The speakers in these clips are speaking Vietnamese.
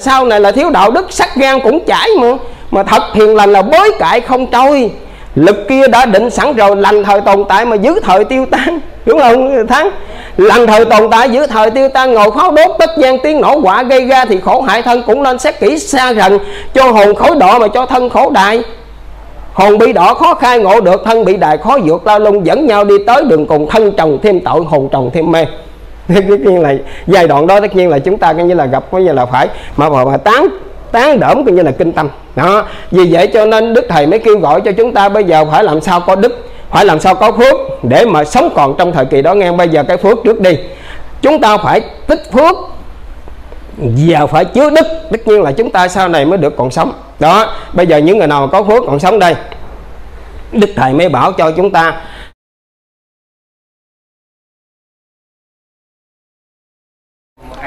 sau này là thiếu đạo đức, sắc gan cũng chảy mà. Mà thật hiền lành là bới cải không trôi. Lực kia đã định sẵn rồi, lành thời tồn tại mà giữ thời tiêu tan. Đúng không, thắng? Lành thời tồn tại, giữ thời tiêu tan, ngồi khó đốt tất gian tiếng nổ quả gây ra thì khổ hại thân cũng nên xét kỹ xa rần cho hồn khối đỏ mà cho thân khổ đại hồn bị đỏ khó khai ngộ được, thân bị đại khó vượt lao lung dẫn nhau đi tới đường cùng thân chồng thêm tội, hồn chồng thêm mê tất nhiên là giai đoạn đó tất nhiên là chúng ta coi như là gặp coi như là phải mà mà, mà tán tán đỡm coi như là kinh tâm. Đó vì vậy cho nên đức thầy mới kêu gọi cho chúng ta bây giờ phải làm sao có đức phải làm sao có phước để mà sống còn trong thời kỳ đó. Nghe bây giờ cái phước trước đi. Chúng ta phải tích phước giờ phải chứa đức. Tất nhiên là chúng ta sau này mới được còn sống. Đó bây giờ những người nào có phước còn sống đây đức thầy mới bảo cho chúng ta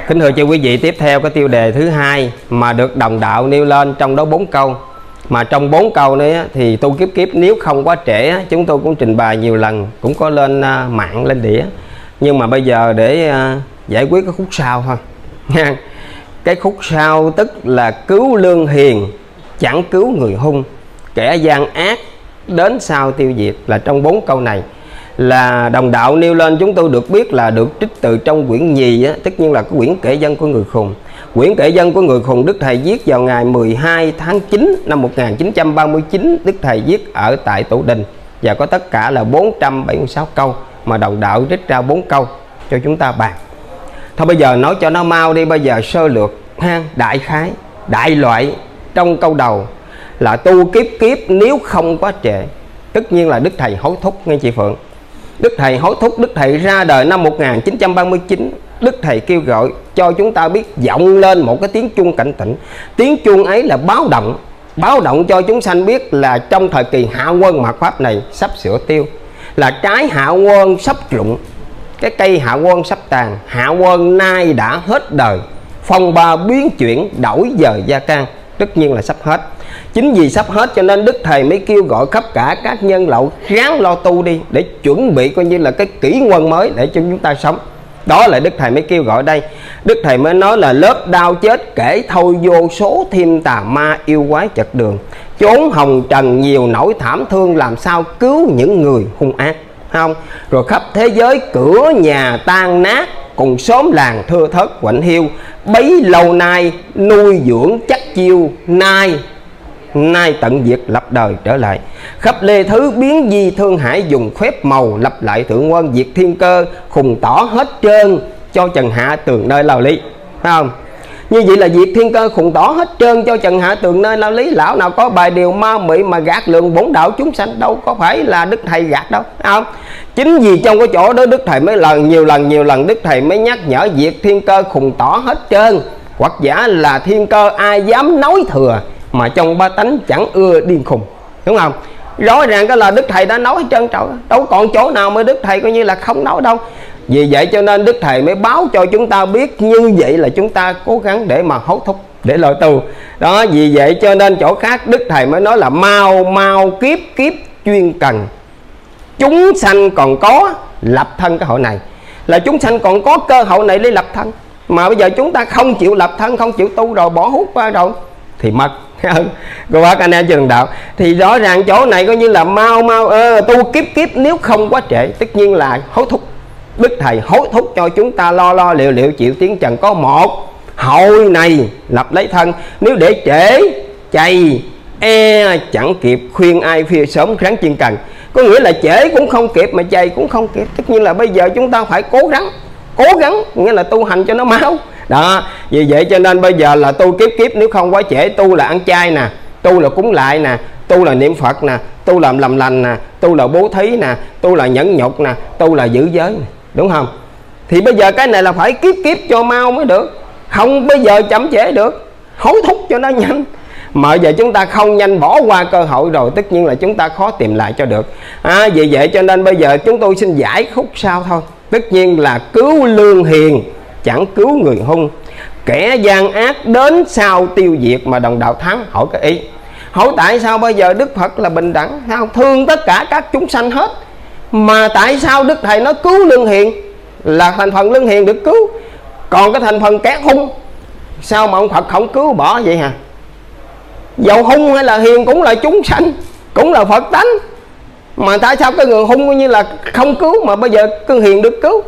Kính thưa cho quý vị, tiếp theo cái tiêu đề thứ hai mà được đồng đạo nêu lên trong đó bốn câu. Mà trong bốn câu này thì tu kiếp kiếp nếu không quá trễ chúng tôi cũng trình bày nhiều lần, cũng có lên à, mạng lên đĩa. Nhưng mà bây giờ để à, giải quyết cái khúc sau thôi. Cái khúc sau tức là cứu lương hiền, chẳng cứu người hung, kẻ gian ác đến sau tiêu diệt là trong bốn câu này là đồng đạo nêu lên chúng tôi được biết là được trích từ trong quyển nhì á, tất nhiên là cái quyển kể dân của người khùng. Quyển kể dân của người khùng Đức Thầy viết vào ngày 12 tháng 9 năm 1939 Đức Thầy viết ở tại Tổ Đình. Và có tất cả là 476 câu mà đồng đạo trích ra 4 câu cho chúng ta bàn. Thôi bây giờ nói cho nó mau đi bây giờ sơ lược ha đại khái đại loại trong câu đầu là tu kiếp kiếp nếu không quá trễ. Tất nhiên là đức thầy hối thúc nghe chị phượng. Đức Thầy hối thúc Đức Thầy ra đời năm 1939 Đức Thầy kêu gọi cho chúng ta biết vọng lên một cái tiếng chuông cảnh tỉnh. Tiếng chuông ấy là báo động. Báo động cho chúng sanh biết là trong thời kỳ hạ quân mạt pháp này sắp sửa tiêu, Là trái hạ quân sắp rụng Cái cây hạ quân sắp tàn. Hạ quân nay đã hết đời, Phong ba biến chuyển, đổi giờ gia can Tất nhiên là sắp hết. Chính vì sắp hết cho nên đức thầy mới kêu gọi khắp cả các nhân lậu ráng lo tu đi để chuẩn bị coi như là cái kỷ nguyên mới để cho chúng ta sống. Đó là đức thầy mới kêu gọi đây. Đức thầy mới nói là lớp đau chết kể thôi vô số thêm tà ma yêu quái chật đường. Chốn hồng trần nhiều nỗi thảm thương làm sao cứu những người hung ác. Không? Rồi khắp thế giới cửa nhà tan nát cùng xóm làng thưa thớt quạnh hiu, bấy lâu nay nuôi dưỡng chắc chiêu, nay nay tận diệt lập đời trở lại. Khắp lê thứ biến di thương hải dùng phép màu lập lại thượng quân diệt thiên cơ, khùng tỏ hết trơn cho trần hạ tường nơi lao lý phải không? Như vậy là diệt thiên cơ khùng tỏ hết trơn cho trần hạ tường nơi lao lý. Lão nào có bài điều ma mị mà gạt lượng bổn đạo chúng sanh, đâu có phải là đức thầy gạt đâu. Không? Chính vì trong cái chỗ đó đức thầy mới lần nhiều lần nhiều lần đức thầy mới nhắc nhở diệt thiên cơ khùng tỏ hết trơn. Hoặc giả là thiên cơ ai dám nói thừa mà trong ba tánh chẳng ưa điên khùng. Đúng không? Rõ ràng cái là đức thầy đã nói hết trơn trọi. Đâu còn chỗ nào mà đức thầy coi như là không nói đâu vì vậy cho nên đức thầy mới báo cho chúng ta biết như vậy là chúng ta cố gắng để mà hốt thúc, để lội tu. Đó, vì vậy cho nên chỗ khác đức thầy mới nói là mau mau, kiếp kiếp, chuyên cần. Chúng sanh còn có, lập thân cái hội này. Là chúng sanh còn có cơ hội này để lập thân. Mà bây giờ chúng ta không chịu lập thân, không chịu tu rồi, bỏ hút qua rồi, thì mất. Ừ, cô bác anh em trường đạo. Thì rõ ràng chỗ này coi như là mau mau, ơ, tu kiếp kiếp, nếu không quá trễ, tất nhiên là hối thúc đức thầy hối thúc cho chúng ta lo lo liệu liệu chịu tiếng trần có một. Hội này lập lấy thân, nếu để trễ, chay e chẳng kịp, khuyên ai phía sớm ráng chuyên cần. Có nghĩa là trễ cũng không kịp mà chay cũng không kịp. Tất nhiên là bây giờ chúng ta phải cố gắng cố gắng, nghĩa là tu hành cho nó máu đó, vì vậy cho nên bây giờ là tu kiếp kiếp, nếu không quá trễ, tu là ăn chay nè, tu là cúng lại nè, tu là niệm phật nè, tu làm làm lành nè, tu là bố thí nè, tu là nhẫn nhục nè, tu là giữ giới nè đúng không? Thì bây giờ cái này là phải kiếp kiếp cho mau mới được. Không bây giờ chậm trễ được. Hối thúc cho nó nhanh. Mà giờ chúng ta không nhanh bỏ qua cơ hội rồi tất nhiên là chúng ta khó tìm lại cho được. À, vì vậy cho nên bây giờ chúng tôi xin giải khúc sau thôi. Tất nhiên là cứu lương hiền chẳng cứu người hung. Kẻ gian ác đến sau tiêu diệt mà đồng đạo thắng. Hỏi cái ý. Hỏi tại sao bây giờ đức phật là bình đẳng? Sao thương tất cả các chúng sanh hết mà tại sao đức thầy nói cứu lương hiền? Là thành phần lương hiền được cứu. Còn cái thành phần kẻ hung sao mà ông Phật không cứu bỏ vậy hả? Dầu hung hay là hiền cũng là chúng sanh cũng là Phật tánh. Mà tại sao cái người hung như là không cứu mà bây giờ cứ hiền được cứu?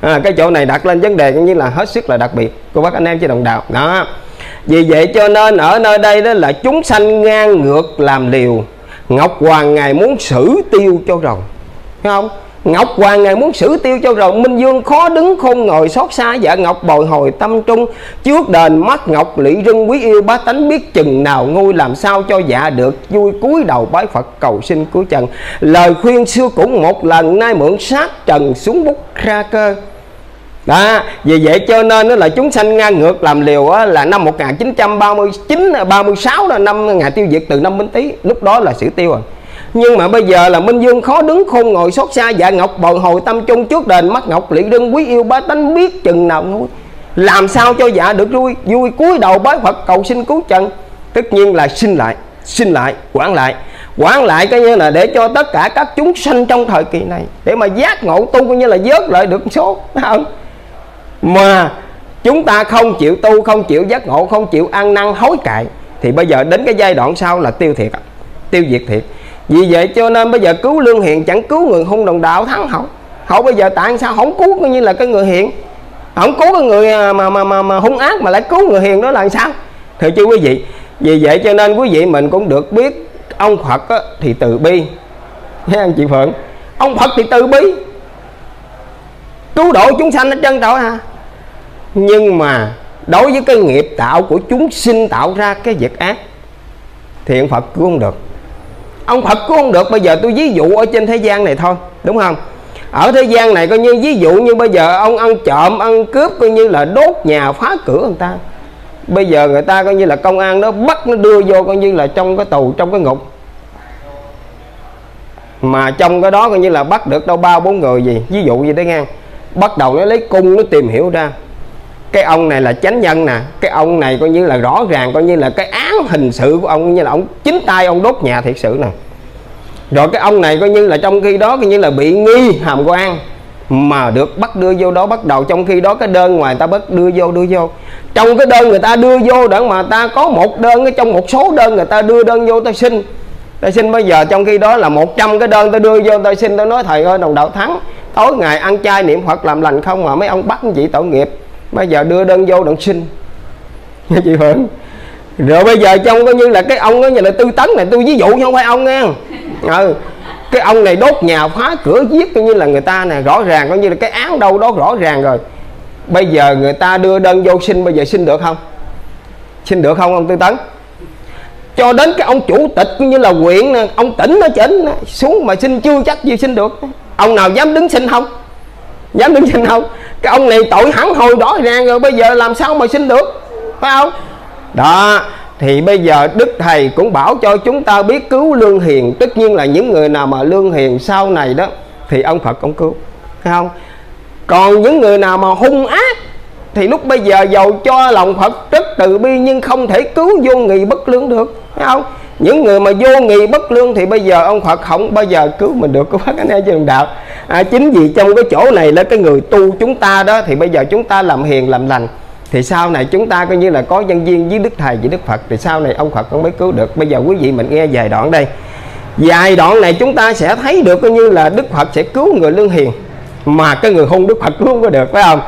À, cái chỗ này đặt lên vấn đề như là hết sức là đặc biệt. Cô bác anh em chứ đồng đạo. Đó. Vì vậy cho nên ở nơi đây đó là chúng sanh ngang ngược làm liều. Ngọc hoàng ngài muốn xử tiêu cho rồng thấy không? Ngọc Hoàng ngài muốn xử tiêu cho rồi Minh Dương khó đứng khôn ngồi xót xa. Dạ Ngọc bồi hồi tâm trung. Trước đền mắt Ngọc lị rưng quý yêu bá tánh Biết chừng nào ngôi làm sao cho dạ được. Vui cúi đầu bái Phật cầu xin cứu trần. Lời khuyên xưa cũng một lần Nay mượn sát trần xuống bút ra cơ. Đó, vì vậy cho nên nó là chúng sanh ngang ngược làm liều á, là năm 1939 36 là năm ngày tiêu diệt từ năm Bính Tý. Lúc đó là sử tiêu rồi nhưng mà bây giờ là minh dương khó đứng khôn ngồi xót xa dạ ngọc bồi hồi tâm trung trước đền mắt ngọc liệt đương quý yêu bá tánh biết chừng nào nuôi. Làm sao cho dạ được vui vui cúi đầu bái phật cầu xin cứu trần tất nhiên là xin lại xin lại, quản lại. Quản lại coi như là để cho tất cả các chúng sanh trong thời kỳ này, để mà giác ngộ tu coi như là vớt lại được số không? Mà chúng ta không chịu tu, không chịu giác ngộ, không chịu ăn năn hối cải, thì bây giờ đến cái giai đoạn sau là tiêu thiệt tiêu diệt thiệt vì vậy cho nên bây giờ cứu lương hiện chẳng cứu người hung đồng đạo thắng hậu. Hậu bây giờ tại sao không cứu coi như là cái người hiện không cứu cái người à, mà mà mà, mà hung ác mà lại cứu người hiền đó là sao? Thưa chứ quý vị vì vậy cho nên quý vị mình cũng được biết ông Phật á, thì từ bi. Thấy anh chị Phượng? Ông Phật thì từ bi. Cứu độ chúng sanh ở chân trội ha nhưng mà đối với cái nghiệp tạo của chúng sinh tạo ra cái việc ác thì ông Phật cứu không được ông Phật cũng không được, bây giờ tôi ví dụ ở trên thế gian này thôi, đúng không? Ở thế gian này coi như ví dụ như bây giờ ông ăn trộm, ăn cướp coi như là đốt nhà, phá cửa người ta. Bây giờ người ta coi như là công an nó bắt nó đưa vô coi như là trong cái tù, trong cái ngục. Mà trong cái đó coi như là bắt được đâu ba bốn người gì, ví dụ gì đấy nghe. Bắt đầu nó lấy cung, nó tìm hiểu ra cái ông này là chánh nhân nè, cái ông này coi như là rõ ràng, coi như là cái án hình sự của ông, như là ông chính tay ông đốt nhà thiệt sự nè. Rồi cái ông này coi như là trong khi đó coi như là bị nghi hàm quan, mà được bắt đưa vô đó bắt đầu trong khi đó cái đơn ngoài ta bắt đưa vô đưa vô. Trong cái đơn người ta đưa vô để mà ta có một đơn ở trong một số đơn người ta đưa đơn vô ta xin. Ta xin bây giờ trong khi đó là 100 cái đơn ta đưa vô ta xin ta nói thầy ơi, đồng đạo thắng, tối ngày ăn chay niệm phật làm lành không mà mấy ông bắt chị tội nghiệp bây giờ đưa đơn vô đặng xin nghe chị Phượng rồi bây giờ trong coi như là cái ông đó nhà là tư tấn này, tôi ví dụ chứ không phải ông nghe ừ. Cái ông này đốt nhà, phá cửa, giết coi như là người ta nè, rõ ràng, coi như là cái án đâu đó rõ ràng rồi. Bây giờ người ta đưa đơn vô xin bây giờ xin được không? Xin được không ông tư tấn? Cho đến cái ông chủ tịch như là huyện nè, ông tỉnh nó chỉnh xuống mà xin chưa chắc gì xin được. Ông nào dám đứng xin không? Dám đứng xin không? Cái ông này tội hắn hồi đó ràng rồi, bây giờ làm sao mà xin được? Phải không? Đó, thì bây giờ đức thầy cũng bảo cho chúng ta biết cứu lương hiền. Tất nhiên là những người nào mà lương hiền sau này đó, thì ông phật cũng cứu. Phải không? Còn những người nào mà hung ác, thì lúc bây giờ giàu cho lòng phật rất từ bi nhưng không thể cứu vô nghị bất lương được. Phải không? Những người mà vô nghị bất lương thì bây giờ ông Phật không bao giờ cứu mình được các anh em trường đạo. À, chính vì trong cái chỗ này là cái người tu chúng ta đó thì bây giờ chúng ta làm hiền làm lành. Thì sau này chúng ta coi như là có nhân viên với đức thầy với đức phật thì sau này ông phật cũng mới cứu được. Bây giờ quý vị mình nghe vài đoạn đây. Vài đoạn này chúng ta sẽ thấy được coi như là đức phật sẽ cứu người lương hiền mà cái người hung đức phật cứu không có được phải không?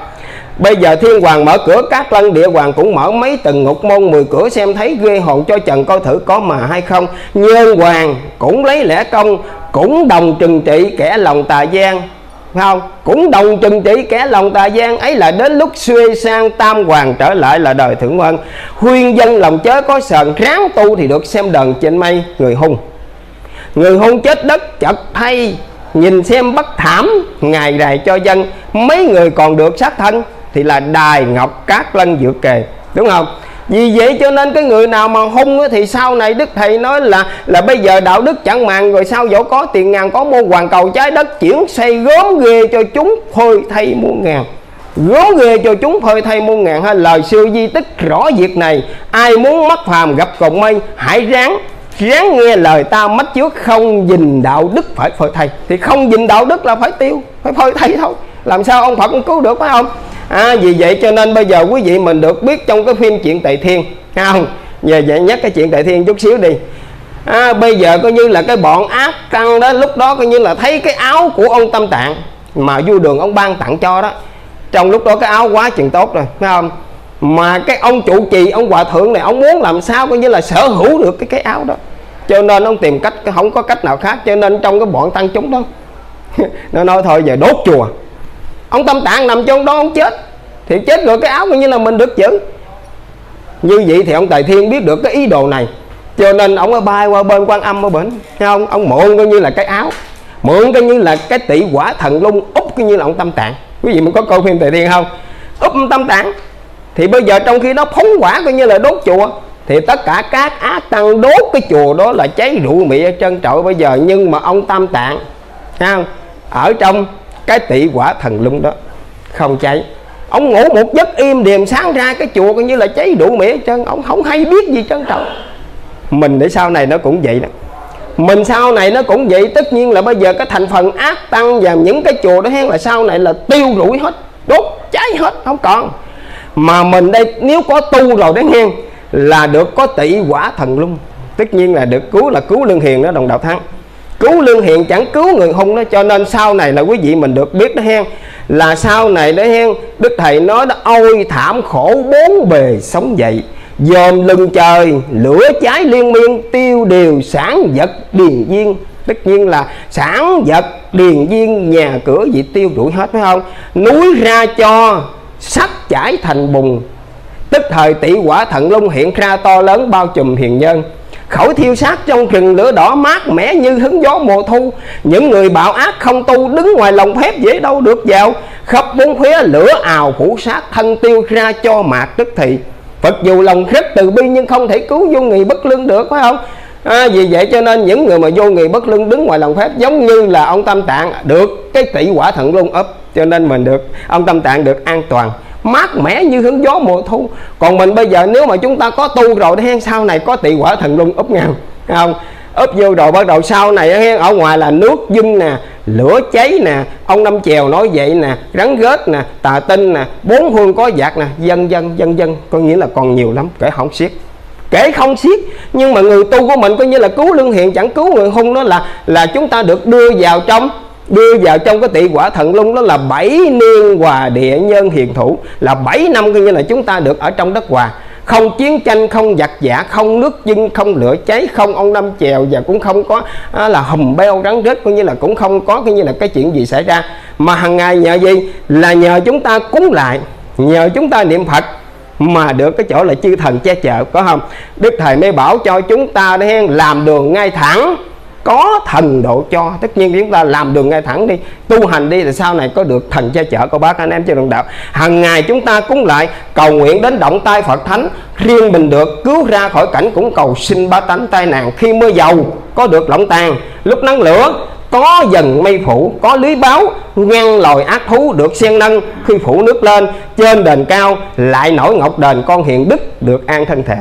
Bây giờ thiên hoàng mở cửa, các lân địa hoàng cũng mở mấy tầng ngục môn 10 cửa xem thấy ghê hồn cho trần coi thử có mà hay không. Nhân hoàng cũng lấy lẽ công, cũng đồng trừng trị kẻ lòng tà gian. Không? Cũng đồng trừng trị kẻ lòng tà gian. Ấy là đến lúc xuê sang tam hoàng trở lại là đời thượng ân khuyên dân lòng chớ có sờn, ráng tu thì được xem đờn trên mây. Người hung. Người hung chết đất, chật thay. Nhìn xem bất thảm ngày đài cho dân. Mấy người còn được sát thân thì là đài ngọc cát lân dược kề, đúng không? Vì vậy cho nên cái người nào mà hung thì sau này đức thầy nói là là bây giờ đạo đức chẳng màng, rồi sao dẫu có tiền ngàn, có mua hoàn cầu trái đất, chuyển xây gớm ghê cho chúng phơi thay muôn ngàn. Gớm ghê cho chúng phơi thay muôn ngàn hay lời siêu di tích rõ việc này, ai muốn mất phàm gặp cộng mây hãy ráng ráng nghe lời ta mất trước không dình đạo đức phải phơi thay. Thì không dình đạo đức là phải tiêu, phải phơi thay thôi. Làm sao ông phật cũng cứu được phải không? À, vì vậy cho nên bây giờ quý vị mình được biết trong cái phim chuyện tề thiên không? Về vậy nhắc cái chuyện tề thiên chút xíu đi. À, bây giờ coi như là cái bọn ác tăng đó lúc đó coi như là thấy cái áo của ông tâm tạng mà vua đường ông ban tặng cho đó. Trong lúc đó cái áo quá chừng tốt rồi phải không? Mà cái ông trụ trì ông hòa thượng này ông muốn làm sao coi như là sở hữu được cái cái áo đó. Cho nên ông tìm cách không có cách nào khác cho nên trong cái bọn tăng chúng đó nó nói thôi giờ đốt chùa ông tâm tạng nằm trong đó, ông chết. Thì chết rồi cái áo coi như là mình được giữ. Như vậy thì ông tài thiên biết được cái ý đồ này. Cho nên ông mới bay qua bên quan âm ở bển thấy không? Ông mượn coi như là cái áo. Mượn coi như là cái tỷ quả thần lung úp coi như là ông tâm tạng. Quý vị mình có coi phim tài thiên không? Úp tâm tạng. Thì bây giờ trong khi nó phóng quả coi như là đốt chùa, thì tất cả các á tăng đốt cái chùa đó là cháy rụi mị ở trân trội bây giờ. Nhưng mà ông tam tạng không? Ở trong cái tỷ quả thần lung đó, không cháy. Ông ngủ một giấc im điềm sáng ra, cái chùa coi như là cháy đủ mỉa chân ông không hay biết gì chân trọng. Mình để sau này nó cũng vậy đó. Mình sau này nó cũng vậy. Tất nhiên là bây giờ cái thành phần ác tăng và những cái chùa đó hen là sau này là tiêu rủi hết, đốt, cháy hết, không còn. Mà mình đây, nếu có tu rồi đấy hen là được có tỷ quả thần lung. Tất nhiên là được cứu, là cứu lương hiền đó, đồng đạo thắng cứu lương hiền, chẳng cứu người hung đó cho nên sau này là quý vị mình được biết đó hen, là sau này đó hen, đức thầy nói đó ôi thảm khổ bốn bề sống dậy. Dòm lưng trời, lửa cháy liên miên, tiêu điều sản vật điền viên. Tất nhiên là sản vật điền viên, nhà cửa gì tiêu rủi hết, phải không? Núi ra cho, sắt chảy thành bùn. Tức thời tỷ quả thận lung hiện ra to lớn, bao trùm hiền nhân khẩu thiêu sát trong rừng lửa đỏ mát mẻ như hứng gió mùa thu. Những người bạo ác không tu đứng ngoài lòng phép dễ đâu được vào. Khắp bốn phía lửa ào phủ sát thân tiêu ra cho mạc tức thị Phật dù lòng rất từ bi nhưng không thể cứu vô người bất lương được phải không? À, vì vậy cho nên những người mà vô người bất lương đứng ngoài lòng phép giống như là ông tâm tạng được cái tỷ quả thận lung ấp cho nên mình được ông tâm tạng được an toàn mát mẻ như hướng gió mùa thu. Còn mình bây giờ nếu mà chúng ta có tu rồi thì sau này có tỷ quả thần luân úp ngang không? Úp vô rồi bắt đầu sau này ở ngoài là nước dưng nè, lửa cháy nè, ông năm chèo nói vậy nè, rắn rết nè, tà tinh nè, bốn hương có giặc nè, dân dân dân dân. Có nghĩa là còn nhiều lắm, kể không xiết. Kể không xiết, nhưng mà người tu của mình coi như là cứu lương hiện chẳng cứu người hung đó là là chúng ta được đưa vào trong đưa vào trong cái tỷ quả thần lung đó là bảy niên hòa địa nhân hiền thủ là bảy năm coi như là chúng ta được ở trong đất hòa. Không chiến tranh không giặc giả không nước dưng không lửa cháy không ông năm chèo và cũng không có à, là hùm beo rắn rết coi như là cũng không có coi như là cái chuyện gì xảy ra. Mà hàng ngày nhờ gì? Là nhờ chúng ta cúng lại nhờ chúng ta niệm phật mà được cái chỗ là chư thần che chở có không? Đức thầy mới bảo cho chúng ta đây làm đường ngay thẳng có thần độ cho. Tất nhiên chúng ta làm đường ngay thẳng đi. Tu hành đi thì sau này có được thần che chở cô bác anh em trên đồng đạo. Hàng ngày chúng ta cúng lại, cầu nguyện đến động tay phật thánh. Riêng mình được cứu ra khỏi cảnh cũng cầu xin ba tánh tai nạn. Khi mưa dầu, có được lỏng tàn. Lúc nắng lửa, có dần mây phủ, có lưới báo ngăn lòi ác thú được xen nâng. Khi phủ nước lên, trên đền cao lại nổi ngọc đền con hiện đức được an thân thể.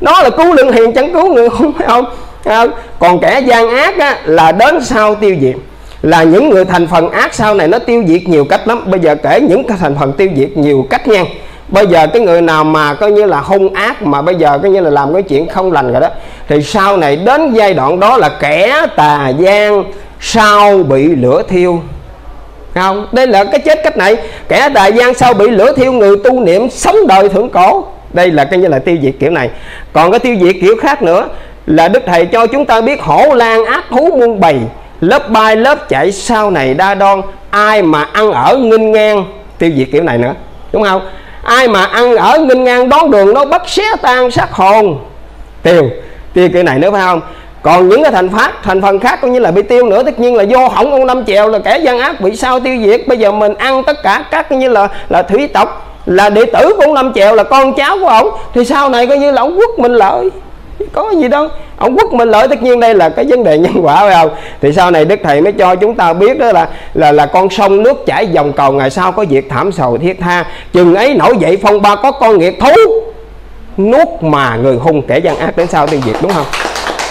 Đó là cứu lượng hiền chẳng cứu người, không phải không? Không? Còn kẻ gian ác á, là đến sau tiêu diệt. Là những người thành phần ác sau này nó tiêu diệt nhiều cách lắm. Bây giờ kể những cái thành phần tiêu diệt nhiều cách nha. Bây giờ cái người nào mà coi như là hung ác mà bây giờ coi như là làm cái chuyện không lành rồi đó thì sau này đến giai đoạn đó là kẻ tà gian sau bị lửa thiêu. Không? Đây là cái chết cách này. Kẻ tà gian sau bị lửa thiêu người tu niệm sống đời thượng cổ. Đây là cái như là tiêu diệt kiểu này. Còn cái tiêu diệt kiểu khác nữa là đức thầy cho chúng ta biết hổ lan ác thú muôn bầy. Lớp bay lớp chạy sau này đa đoan, ai mà ăn ở nghinh ngang, tiêu diệt kiểu này nữa, đúng không? Ai mà ăn ở nghinh ngang đón đường nó bắt xé tan sát hồn, tiêu tiêu kiểu này nữa phải không? Còn những cái thành phát, thành phần khác cũng như là bị tiêu nữa, tất nhiên là vô hỏng ông năm chèo, là kẻ gian ác bị sao tiêu diệt. Bây giờ mình ăn tất cả các như là là thủy tộc, là đệ tử của ông năm chèo, là con cháu của ổng, thì sau này coi như là ông quốc mình lợi có gì đâu. Ông quốc mình lợi tất nhiên đây là cái vấn đề nhân quả, phải không? Thì sau này đức thầy mới cho chúng ta biết đó là là là con sông nước chảy dòng cầu ngày sau có việc thảm sầu thiết tha. Chừng ấy nổi dậy phong ba có con nghiệt thú. Nuốt mà người hung kẻ gian ác đến sau tiêu diệt đúng không?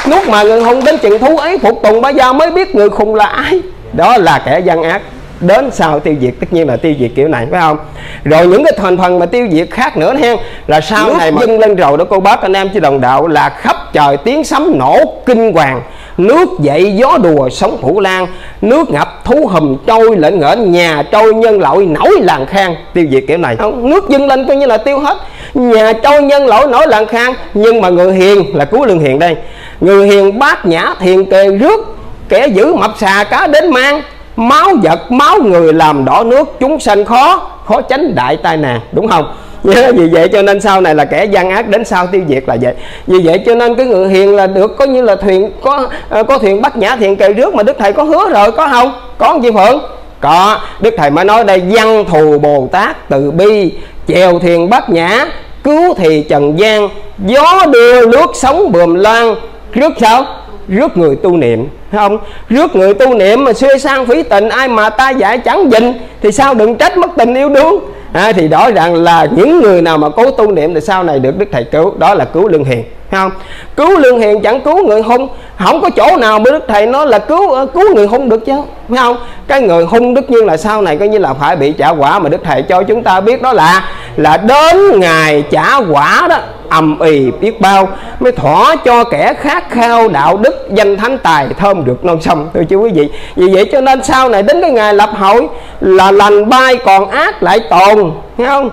Nuốt mà người hung đến chừng thú ấy, phục tùng ba gia mới biết người khùng là ai. Đó là kẻ gian ác đến sau tiêu diệt. Tất nhiên là tiêu diệt kiểu này phải không? Rồi những cái thành phần mà tiêu diệt khác nữa hen là sau Nước này mà dâng lên rồi đó cô bác anh em chứ đồng đạo là khắp trời tiếng sấm nổ kinh hoàng. Nước dậy gió đùa sóng phủ lan nước ngập thú hùm trôi lệnh ngễn nhà trôi nhân lội nổi làng khang. Tiêu diệt kiểu này. Không nước dâng lên coi như là tiêu hết. Nhà trôi nhân lội nổi làng khang nhưng mà người hiền là cứu lương hiền đây. Người hiền bát nhã thiền kề rước kẻ giữ mập xà cá đến mang máu vật, máu người làm đỏ nước, chúng sanh khó khó tránh đại tai nạn, đúng không? Vì vậy cho nên sau này là kẻ gian ác đến sau tiêu diệt là vậy. Vì vậy cho nên cái người hiền là được, có như là thuyền, có ờ, có thuyền bắt nhã thiện kề rước mà đức thầy có hứa rồi, có không? Có không chị phượng? Có. Đức thầy mới nói đây, văn thù bồ tát từ bi, chèo thuyền bắt nhã, cứu thì trần gian, gió đưa nước sống bườm loan trước sao? Rước người tu niệm không? Rước người tu niệm mà xuê sang phí tình ai mà ta dạy chẳng dình thì sao đừng trách mất tình yêu đương? À, thì rõ ràng là những người nào mà cố tu niệm thì sau này được đức thầy cứu đó là cứu lương hiền không. Cứu lương hiền chẳng cứu người hung. Không có chỗ nào mà đức thầy nói là cứu ờ, cứu người hung được chứ. Phải không? Cái người hung tất nhiên là sau này coi như là phải bị trả quả mà đức thầy cho chúng ta biết đó là là đến ngày trả quả đó, ầm ì biết bao, mới thỏa cho kẻ khát khao đạo đức, danh thánh, tài thơm được non sông. Thưa chú quý vị, vì vậy cho nên sau này đến cái ngày lập hội là lành bay còn ác lại tồn. Nghe không?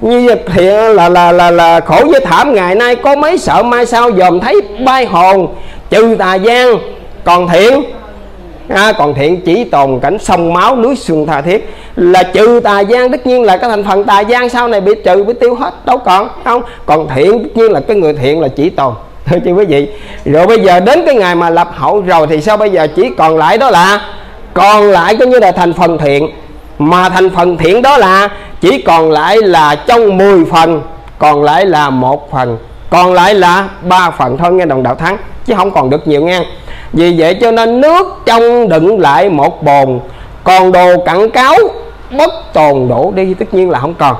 Như thiện ờ, là là là là khổ với thảm ngày nay có mấy sợ mai sau dòm thấy bay hồn trừ tà gian còn thiện. À, còn thiện chỉ tồn cảnh sông máu núi xương tha thiết. Là trừ tà gian tất nhiên là cái thành phần tà gian sau này bị trừ bị tiêu hết đâu còn không? Còn thiện tất nhiên là cái người thiện là chỉ tồn. Thưa chị quý vị. Rồi bây giờ đến cái ngày mà lập hậu rồi thì sao bây giờ chỉ còn lại đó là còn lại coi như là thành phần thiện mà thành phần thiện đó là chỉ còn lại là trong 10 phần, còn lại là một phần, còn lại là ba phần thôi, nghe đồng đạo thắng, chứ không còn được nhiều nghe. Vì vậy cho nên nước trong đựng lại một bồn, còn đồ cặn cáo bất tồn đổ đi, tất nhiên là không còn.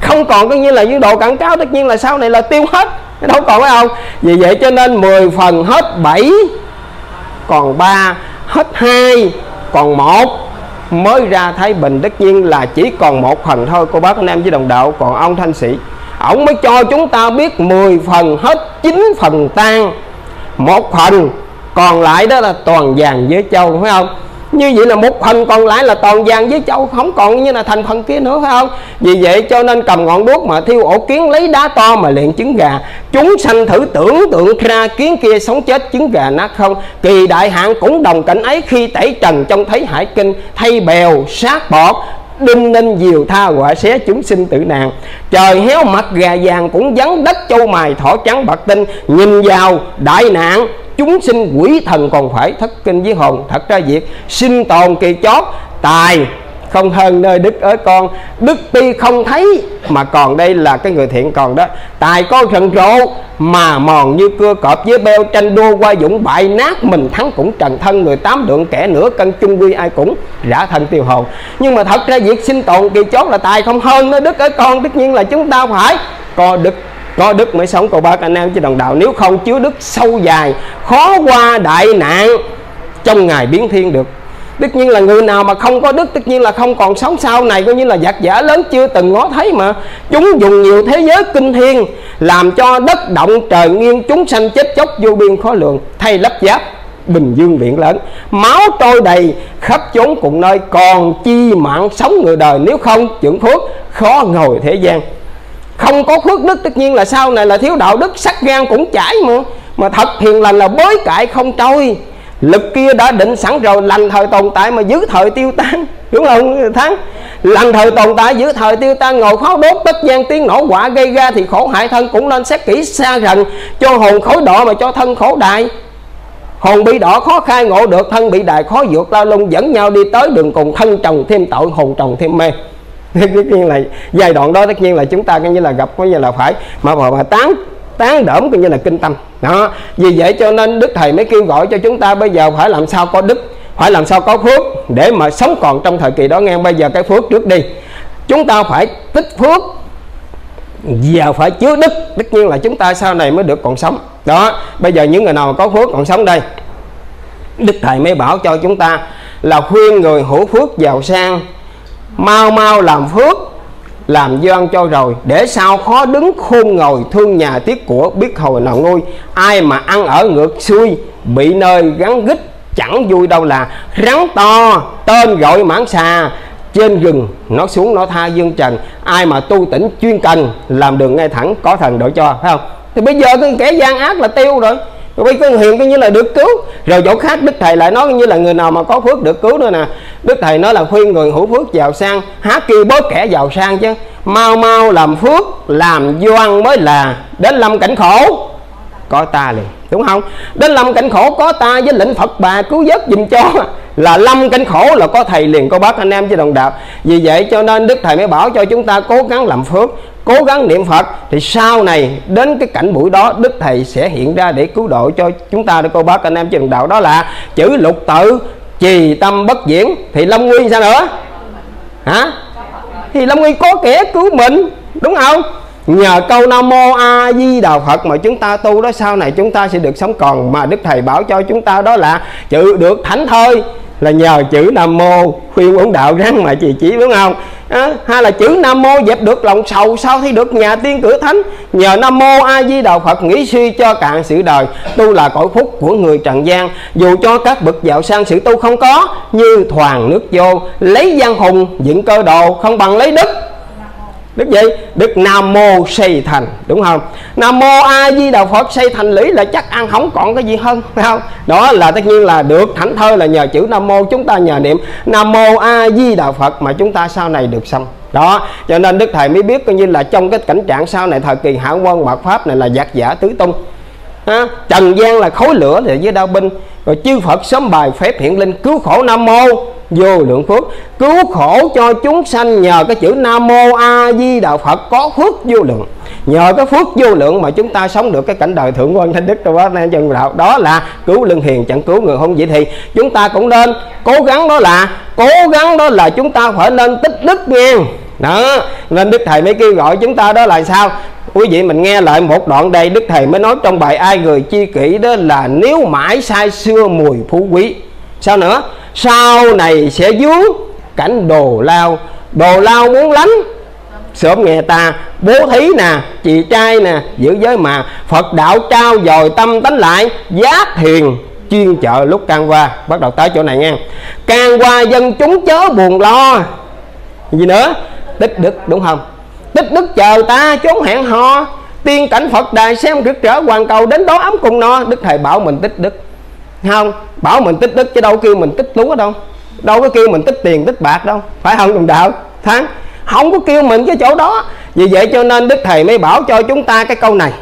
Không còn tất nhiên là những đồ cặn cáo, tất nhiên là sau này là tiêu hết đâu còn phải không? Vì vậy cho nên 10 phần hết 7 còn 3 hết 2 còn 1 mới ra Thái Bình tất nhiên là chỉ còn một phần thôi, cô bác anh em với đồng đạo, còn ông thanh sĩ. Ông mới cho chúng ta biết 10 phần hết 9 phần tan. Một phần còn lại đó là toàn vàng với châu, phải không? Như vậy là một phần còn lại là toàn vàng với châu. Không còn như là thành phần kia nữa, phải không? Vì vậy cho nên cầm ngọn đuốc mà thiêu ổ kiến lấy đá to mà luyện trứng gà. Chúng sanh thử tưởng tượng ra kiến kia sống chết trứng gà nát không? Kỳ đại hạn cũng đồng cảnh ấy khi tẩy trần trong thấy hải kinh, thay bèo, sát bọt, đinh ninh diều tha quả xé chúng sinh tử nạn. Trời héo mặt gà vàng cũng vắng đất, châu mài thỏ trắng bạc tinh. Nhìn vào, đại nạn chúng sinh quỷ thần còn phải thất kinh với hồn. Thật ra việc sinh tồn kỳ chót, tài không hơn nơi đức ở con. Đức tuy không thấy, mà còn đây là cái người thiện còn đó. Tài có rận rộ, mà mòn như cưa cọp với beo tranh đua qua dũng bại nát mình thắng cũng trần thân. Người tám lượng kẻ nửa cân chung quy ai cũng rã thân tiêu hồn. Nhưng mà thật ra việc sinh tồn kỳ chót là tài không hơn nơi đức ở con. Tất nhiên là chúng ta phải có đức có đức mới sống cô bác anh em chứ đồng đạo. Nếu không, chứa đức sâu dài, khó qua đại nạn trong ngày biến thiên được. Tất nhiên là người nào mà không có đức, tất nhiên là không còn sống sau này, coi như là giặc giả lớn chưa từng ngó thấy mà. Chúng dùng nhiều thế giới kinh thiên, làm cho đất động trời nghiêng, chúng sanh chết chóc, vô biên khó lường, thay lấp giáp, bình dương biển lớn. Máu trôi đầy, khắp chốn cùng nơi, còn chi mạng sống người đời. Nếu không trưởng phước, khó ngồi thế gian không có phước đức, tất nhiên là sau này là thiếu đạo đức, sắc gan cũng chảy mà. Mà thật hiền lành là bới cãi không trôi. Lực kia đã định sẵn rồi, lành thời tồn tại mà giữ thời tiêu tan. Đúng không, thắng? Lành thời tồn tại, giữ thời tiêu tan, ngồi khó đốt tất gian tiếng nổ quả gây ra thì khổ hại thân cũng nên xét kỹ xa rần. Cho hồn khối độ mà cho thân khổ đại hồn bị đỏ khó khai ngộ được, thân bị đại khó vượt lao lung. Dẫn nhau đi tới đường cùng thân trồng thêm tội, hồn trồng thêm mê tất nhiên là giai đoạn đó tất nhiên là chúng ta coi như là gặp coi như là phải mà mà, mà tán tán đỡm coi như là kinh tâm. Đó vì vậy cho nên đức thầy mới kêu gọi cho chúng ta bây giờ phải làm sao có đức phải làm sao có phước để mà sống còn trong thời kỳ đó. Nghe bây giờ cái phước trước đi. Chúng ta phải tích phước và phải chứa đức. Tất nhiên là chúng ta sau này mới được còn sống. Đó bây giờ những người nào có phước còn sống đây đức thầy mới bảo cho chúng ta là khuyên người hữu phước giàu sang mau mau làm phước, làm dân cho rồi. Để sao khó đứng khôn ngồi thương nhà tiếc của biết hồi nào nuôi ai mà ăn ở ngược xuôi, bị nơi gắn gích, chẳng vui đâu là. Rắn to, tên gọi mãn xà, trên rừng nó xuống nó tha dương trần. Ai mà tu tỉnh chuyên cần làm đường ngay thẳng có thần đổi cho, phải không? Thì bây giờ cái kẻ gian ác là tiêu rồi bây cái hiền, coi như là được cứu. Rồi chỗ khác, đức thầy lại nói như là người nào mà có phước được cứu nữa nè. Đức thầy nói là khuyên người hữu phước giàu sang, há kêu bớt kẻ giàu sang chứ. Mau mau làm phước, làm doan mới là đến lâm cảnh khổ. Có ta liền đúng không? Đến lâm cảnh khổ có ta với lệnh phật bà cứu vớt dùm cho. Là lâm cảnh khổ là có thầy liền, có bác anh em với đồng đạo. Vì vậy cho nên đức thầy mới bảo cho chúng ta cố gắng làm phước, cố gắng niệm phật. Thì sau này, đến cái cảnh buổi đó, đức thầy sẽ hiện ra để cứu độ cho chúng ta để cô bác anh em với đồng đạo. Đó là chữ lục tự, trì tâm bất diễn. Thì lâm nguyên sao nữa? Hả? Thì lâm nguyên có kẻ cứu mình, đúng không? Nhờ câu nam mô a di đà phật mà chúng ta tu đó sau này chúng ta sẽ được sống còn. Mà đức thầy bảo cho chúng ta đó là chữ được thánh thôi là nhờ chữ nam mô. Khuyên uống đạo ráng mà chị chỉ đúng không? À, hay là chữ nam mô dẹp được lòng sầu sau thì được nhà tiên cửa thánh? Nhờ nam mô a di đà phật nghĩ suy cho cạn sự đời tu là cõi phúc của người trần gian. Dù cho các bậc dạo sang sự tu không có như thoàn nước vô lấy giang hùng dựng cơ đồ không bằng lấy đức đức gì? Đức nam mô xây thành, đúng không? Nam mô a di đà phật xây thành lý là chắc ăn không còn cái gì hơn, phải không? Đó là tất nhiên là được, thảnh thơi là nhờ chữ nam mô, chúng ta nhờ niệm nam mô a di đà phật mà chúng ta sau này được xong đó, cho nên đức thầy mới biết coi như là trong cái cảnh trạng sau này thời kỳ hạ quân mạt pháp này là giặc giả tứ tung. Ha? trần gian là khối lửa thì với đao binh. Rồi chư phật sớm bài phép hiện linh, cứu khổ nam mô vô lượng phước, cứu khổ cho chúng sanh nhờ cái chữ nam mô a di đà phật có phước vô lượng. Nhờ cái phước vô lượng mà chúng ta sống được cái cảnh đời thượng quân thánh đức đó nên chân đạo. Đó là cứu lương hiền chẳng cứu người không vậy thì chúng ta cũng nên cố gắng đó là, cố gắng đó là chúng ta phải nên tích đức nghe. Đó, nên đức thầy mới kêu gọi chúng ta đó là sao? Quý vị mình nghe lại một đoạn đây, đức thầy mới nói trong bài ai người chi kỷ đó là, nếu mãi sai xưa mùi phú quý. Sao nữa? Sau này sẽ vướng cảnh đồ lao. Đồ lao muốn lánh. Sớm nghe ta bố thí nè chị trai nè giữ giới mà. Phật đạo trao dồi tâm tánh lại giá thiền chuyên chợ lúc can qua. Bắt đầu tới chỗ này nha, can qua dân chúng chớ buồn lo. Gì nữa? Tích đức đúng không? Tích đức chờ ta chốn hẹn hò. Tiên cảnh phật đài xem rực rỡ hoàn cầu đến đó ấm cùng no. Đức thầy bảo mình tích đức không? Bảo mình tích đức chứ đâu kêu mình tích lúa đâu. Đâu có kêu mình tích tiền, tích bạc đâu. Phải không, đồng đạo? Thắng. Không có kêu mình cái chỗ đó. Vì vậy cho nên đức thầy mới bảo cho chúng ta cái câu này.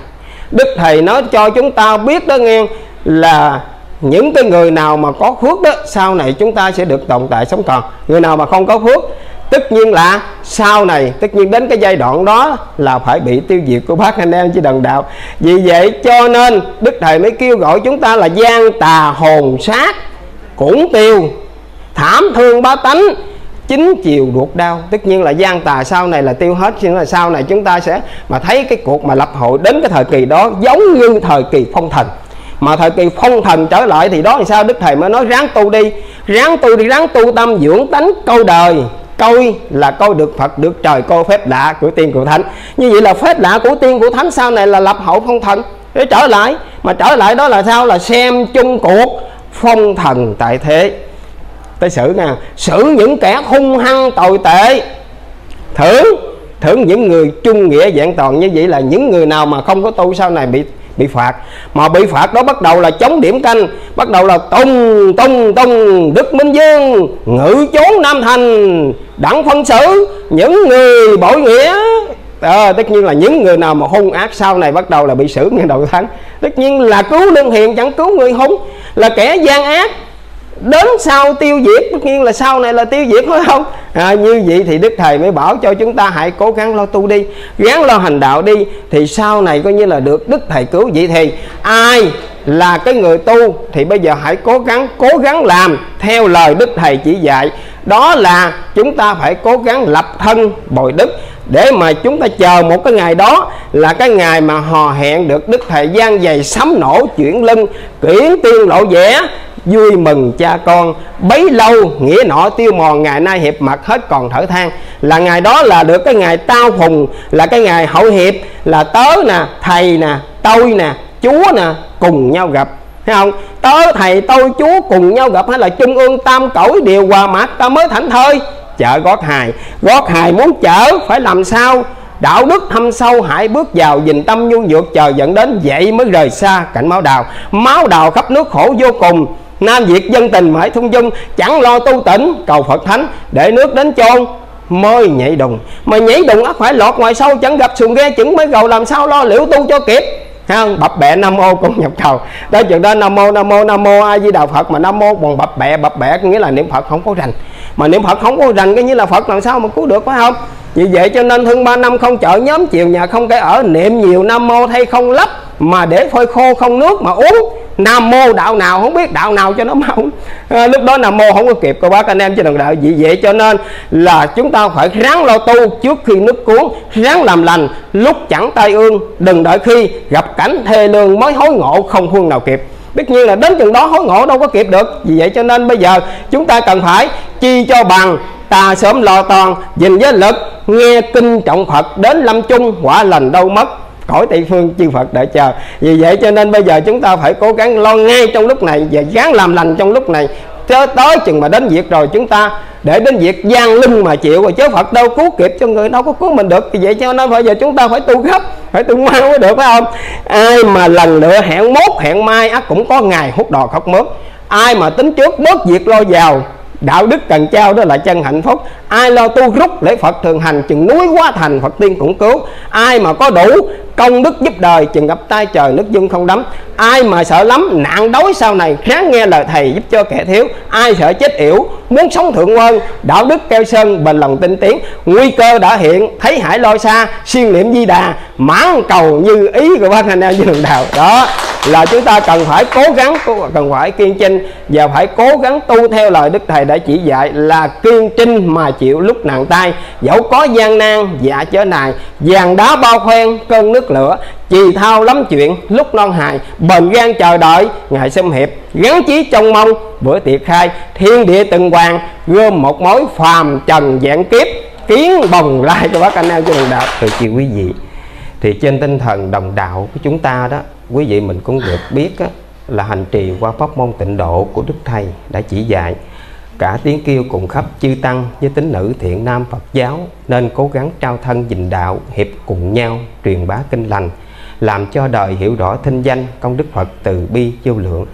Đức thầy nói cho chúng ta biết đó nghe, là những cái người nào mà có phước đó, sau này chúng ta sẽ được tồn tại sống còn. Người nào mà không có phước tất nhiên là sau này, tất nhiên đến cái giai đoạn đó là phải bị tiêu diệt của bác anh em chứ đồng đạo. Vì vậy cho nên đức thầy mới kêu gọi chúng ta là gian tà hồn sát cũng tiêu, thảm thương ba tánh chính chiều ruột đau. Tất nhiên là gian tà sau này là tiêu hết, nhưng là sau này chúng ta sẽ mà thấy cái cuộc mà lập hội đến cái thời kỳ đó giống như thời kỳ phong thần. Mà thời kỳ phong thần trở lại thì đó thì sao? Đức thầy mới nói ráng tu đi, ráng tu đi, ráng tu tâm dưỡng tánh câu đời coi là coi được Phật, được trời, coi phép lạ của tiên của thánh. Như vậy là phép lạ của tiên của thánh sau này là lập hậu phong thần. Để trở lại, mà trở lại đó là sao? Là xem chung cuộc phong thần tại thế. Tới xử nè, xử những kẻ hung hăng tồi tệ. Thưởng thưởng những người trung nghĩa dạng toàn như vậy là những người nào mà không có tu sau này bị bị phạt. Mà bị phạt đó bắt đầu là chống điểm canh bắt đầu là tung tung tung đức minh dương ngự chốn nam thành đặng phân xử. Những người bội nghĩa à, tất nhiên là những người nào mà hung ác sau này bắt đầu là bị xử nhân đầu tháng. Tất nhiên là cứu lương hiền chẳng cứu người hung là kẻ gian ác đến sau tiêu diệt tất nhiên là sau này là tiêu diệt phải không? À, như vậy thì đức thầy mới bảo cho chúng ta hãy cố gắng lo tu đi gắng lo hành đạo đi thì sau này coi như là được đức thầy cứu. Vậy thì ai là cái người tu thì bây giờ hãy cố gắng cố gắng làm theo lời đức thầy chỉ dạy. Đó là chúng ta phải cố gắng lập thân bồi đức để mà chúng ta chờ một cái ngày đó là cái ngày mà hò hẹn được đức thầy gian dày sấm nổ chuyển lưng kiển tiên lộ vẻ vui mừng cha con. Bấy lâu, nghĩa nọ tiêu mòn, ngày nay hiệp mặt hết còn thở than. Là ngày đó là được cái ngày tao phùng là cái ngày hậu hiệp. Là tớ nè, thầy nè, tôi nè, chúa nè, cùng nhau gặp. Thấy không? Tớ, thầy, tôi, chúa cùng nhau gặp hay là trung ương tam cõi đều hòa mặt ta mới thảnh thơi. Chợ gót hài. Gót hài muốn chở, phải làm sao? Đạo đức thâm sâu, hãy bước vào, dình tâm nhu nhược, chờ dẫn đến vậy mới rời xa cảnh máu đào. Máu đào khắp nước khổ vô cùng nam việt dân tình mãi thung dung, chẳng lo tu tỉnh, cầu phật thánh, để nước đến chôn. Mới nhảy đùng, mà nhảy đùng á phải lọt ngoài sâu, chẳng gặp xuồng ghe chứng mới gầu làm sao lo liệu tu cho kịp. Không bập bẹ nam mô cũng nhập cầu. Tới chừng đó nam mô nam mô nam mô, a di đà phật, mà nam mô còn bập bẹ bập bẹ, có nghĩa là niệm phật không có rành. Mà niệm phật không có rành cái như là phật làm sao mà cứu được phải không? Vì vậy cho nên thương ba năm không chợ, nhóm chiều nhà không cái ở, niệm nhiều nam mô thay không lấp, mà để phơi khô không nước mà uống nam mô đạo nào không biết đạo nào cho nó mau. À, lúc đó nam mô không có kịp cô bác anh em cho đừng đợi vì vậy cho nên là chúng ta phải ráng lo tu trước khi nước cuốn ráng làm lành lúc chẳng tay ương đừng đợi khi gặp cảnh thê lương mới hối ngộ không phương nào kịp. Tất nhiên là đến chừng đó hối ngộ đâu có kịp được. Vì vậy cho nên bây giờ chúng ta cần phải chi cho bằng ta sớm lo toàn dình với lực nghe kinh trọng phật đến lâm chung quả lành đâu mất cõi tây phương chư phật đợi chờ. Vì vậy cho nên bây giờ chúng ta phải cố gắng lo ngay trong lúc này và gắng làm lành trong lúc này. Tới tới chừng mà đến việc rồi chúng ta, để đến việc gian linh mà chịu, rồi chứ Phật đâu cứu kịp cho người đâu có cứu mình được. Vì vậy cho nên bây giờ chúng ta phải tu gấp, phải tu mau mới được, phải không? Ai mà lần nữa hẹn mốt, hẹn mai á cũng có ngày hút đò khóc mướt. Ai mà tính trước bớt việc lo giàu đạo đức cần trao đó là chân hạnh phúc. Ai lo tu rút lễ phật thường hành, chừng núi quá thành, phật tiên cũng cứu. Ai mà có đủ công đức giúp đời, chừng gặp tay trời nước dung không đắm. Ai mà sợ lắm, nạn đói sau này, ráng nghe lời thầy giúp cho kẻ thiếu. Ai sợ chết yểu, muốn sống thượng quân đạo đức keo sơn, bền lòng tinh tiến. Nguy cơ đã hiện, thấy hải lo xa, siêng niệm di đà, mãn cầu như ý của bác anh em với đường đạo. Đó là chúng ta cần phải cố gắng cần phải kiên trinh và phải cố gắng tu theo lời đức thầy đã chỉ dạy là kiên trinh mà chịu lúc nặng tay dẫu có gian nan dạ chớ nài vàng đá bao khoen cơn nước lửa chì thao lắm chuyện lúc non hài bền gan chờ đợi ngày xâm hiệp gắn chí trong mong bữa tiệc khai thiên địa từng hoàng gom một mối phàm trần dạng kiếp. Kiến bồng lai cho bác anh em cho đồng đạo từ chị quý vị thì trên tinh thần đồng đạo của chúng ta đó quý vị mình cũng được biết đó, là hành trì qua pháp môn tịnh độ của đức thầy đã chỉ dạy cả tiếng kêu cùng khắp chư tăng với tín nữ thiện nam Phật giáo nên cố gắng trao thân dình đạo, hiệp cùng nhau, truyền bá kinh lành, làm cho đời hiểu rõ thinh danh công đức Phật từ bi vô lượng.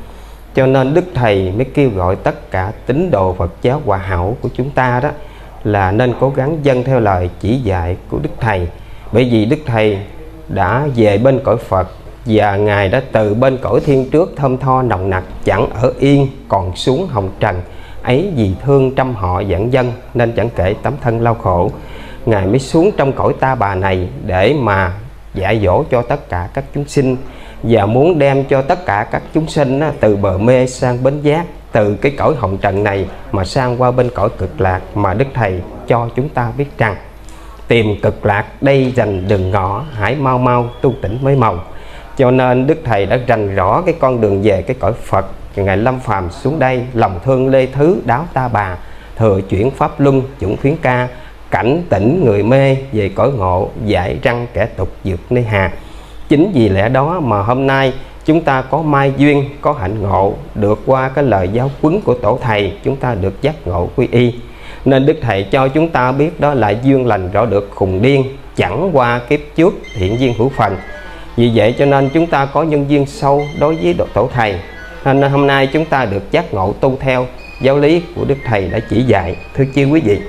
Cho nên Đức Thầy mới kêu gọi tất cả tín đồ Phật giáo hòa hảo của chúng ta đó là nên cố gắng dâng theo lời chỉ dạy của Đức Thầy. Bởi vì Đức Thầy đã về bên cõi Phật và Ngài đã từ bên cõi thiên trước thơm tho nồng nặc, chẳng ở yên, còn xuống hồng trần ấy vì thương trăm họ dẫn dân nên chẳng kể tấm thân lao khổ. Ngài mới xuống trong cõi ta bà này để mà dạy dỗ cho tất cả các chúng sinh và muốn đem cho tất cả các chúng sinh á, từ bờ mê sang bến giác từ cái cõi hồng trần này mà sang qua bên cõi cực lạc mà Đức Thầy cho chúng ta biết rằng tìm cực lạc đây dành đường ngõ hãy mau mau tu tỉnh mới màu. Cho nên Đức Thầy đã rành rõ cái con đường về cái cõi Phật Ngài Lâm Phàm xuống đây, lòng thương lê thứ đáo ta bà thừa chuyển pháp luân chuẩn khuyến ca, cảnh tỉnh người mê về cõi ngộ dạy răng kẻ tục dược nơi hà. Chính vì lẽ đó mà hôm nay chúng ta có mai duyên, có hạnh ngộ, được qua cái lời giáo huấn của tổ thầy, chúng ta được giác ngộ quy y. Nên đức thầy cho chúng ta biết đó là duyên lành rõ được khùng điên, chẳng qua kiếp trước thiện duyên hữu phần. Vì vậy cho nên chúng ta có nhân duyên sâu đối với tổ thầy nên hôm nay chúng ta được giác ngộ tu theo giáo lý của đức thầy đã chỉ dạy. Thưa chi quý vị,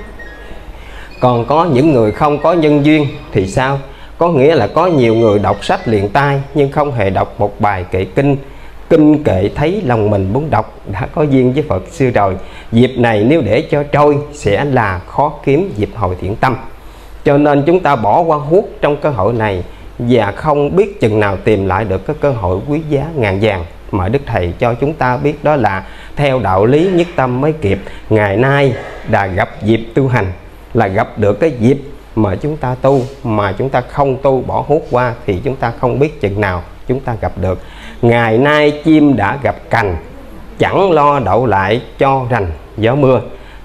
còn có những người không có nhân duyên thì sao? Có nghĩa là có nhiều người đọc sách liền tai, nhưng không hề đọc một bài kệ kinh kinh kệ thấy lòng mình muốn đọc, đã có duyên với Phật xưa rồi. Dịp này nếu để cho trôi sẽ là khó kiếm dịp hồi thiện tâm. Cho nên chúng ta bỏ qua hút trong cơ hội này và không biết chừng nào tìm lại được cái cơ hội quý giá ngàn vàng mà Đức Thầy cho chúng ta biết đó là theo đạo lý nhất tâm mới kịp. Ngày nay đã gặp dịp tu hành, là gặp được cái dịp mà chúng ta tu, mà chúng ta không tu bỏ hút qua thì chúng ta không biết chừng nào chúng ta gặp được. Ngày nay chim đã gặp cành, chẳng lo đậu lại cho rành gió mưa.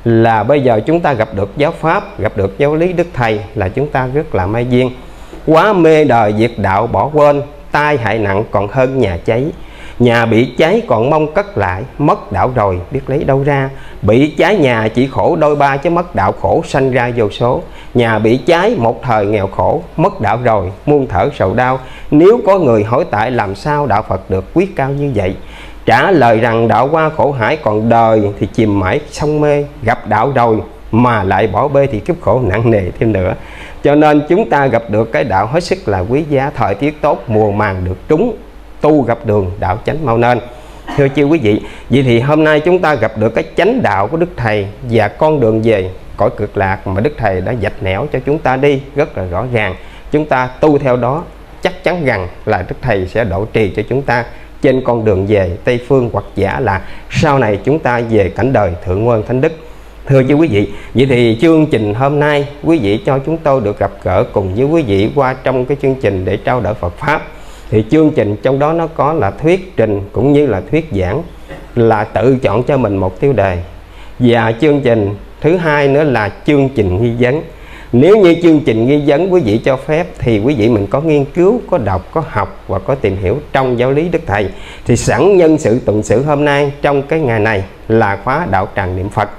Là bây giờ chúng ta gặp được giáo pháp, gặp được giáo lý đức thầy là chúng ta rất là may duyên. Quá mê đời diệt đạo bỏ quên, tai hại nặng còn hơn nhà cháy nhà bị cháy còn mong cất lại, mất đạo rồi, biết lấy đâu ra. Bị cháy nhà chỉ khổ đôi ba chứ mất đạo khổ sanh ra vô số. Nhà bị cháy một thời nghèo khổ, mất đạo rồi, muôn thở sầu đau. Nếu có người hỏi tại làm sao đạo phật được quyết cao như vậy? Trả lời rằng đạo qua khổ hải còn đời thì chìm mãi sông mê, gặp đạo rồi mà lại bỏ bê thì kiếp khổ nặng nề thêm nữa. Cho nên chúng ta gặp được cái đạo hết sức là quý giá, thời tiết tốt, mùa màng được trúng tu gặp đường đạo chánh mau nên. Thưa chư quý vị, vậy thì hôm nay chúng ta gặp được cái chánh đạo của đức thầy và con đường về cõi cực lạc mà đức thầy đã dạch nẻo cho chúng ta đi rất là rõ ràng. Chúng ta tu theo đó, chắc chắn rằng là đức thầy sẽ độ trì cho chúng ta trên con đường về tây phương hoặc giả là sau này chúng ta về cảnh đời thượng nguyên thánh đức. Thưa chư quý vị, vậy thì chương trình hôm nay quý vị cho chúng tôi được gặp gỡ cùng với quý vị qua trong cái chương trình để trao đổi Phật pháp thì chương trình trong đó nó có là thuyết trình cũng như là thuyết giảng, là tự chọn cho mình một tiêu đề. Và chương trình thứ hai nữa là chương trình nghi vấn. Nếu như chương trình nghi vấn quý vị cho phép, thì quý vị mình có nghiên cứu, có đọc, có học và có tìm hiểu trong giáo lý đức thầy. Thì sẵn nhân sự tụng sự hôm nay trong cái ngày này là khóa đạo tràng niệm phật.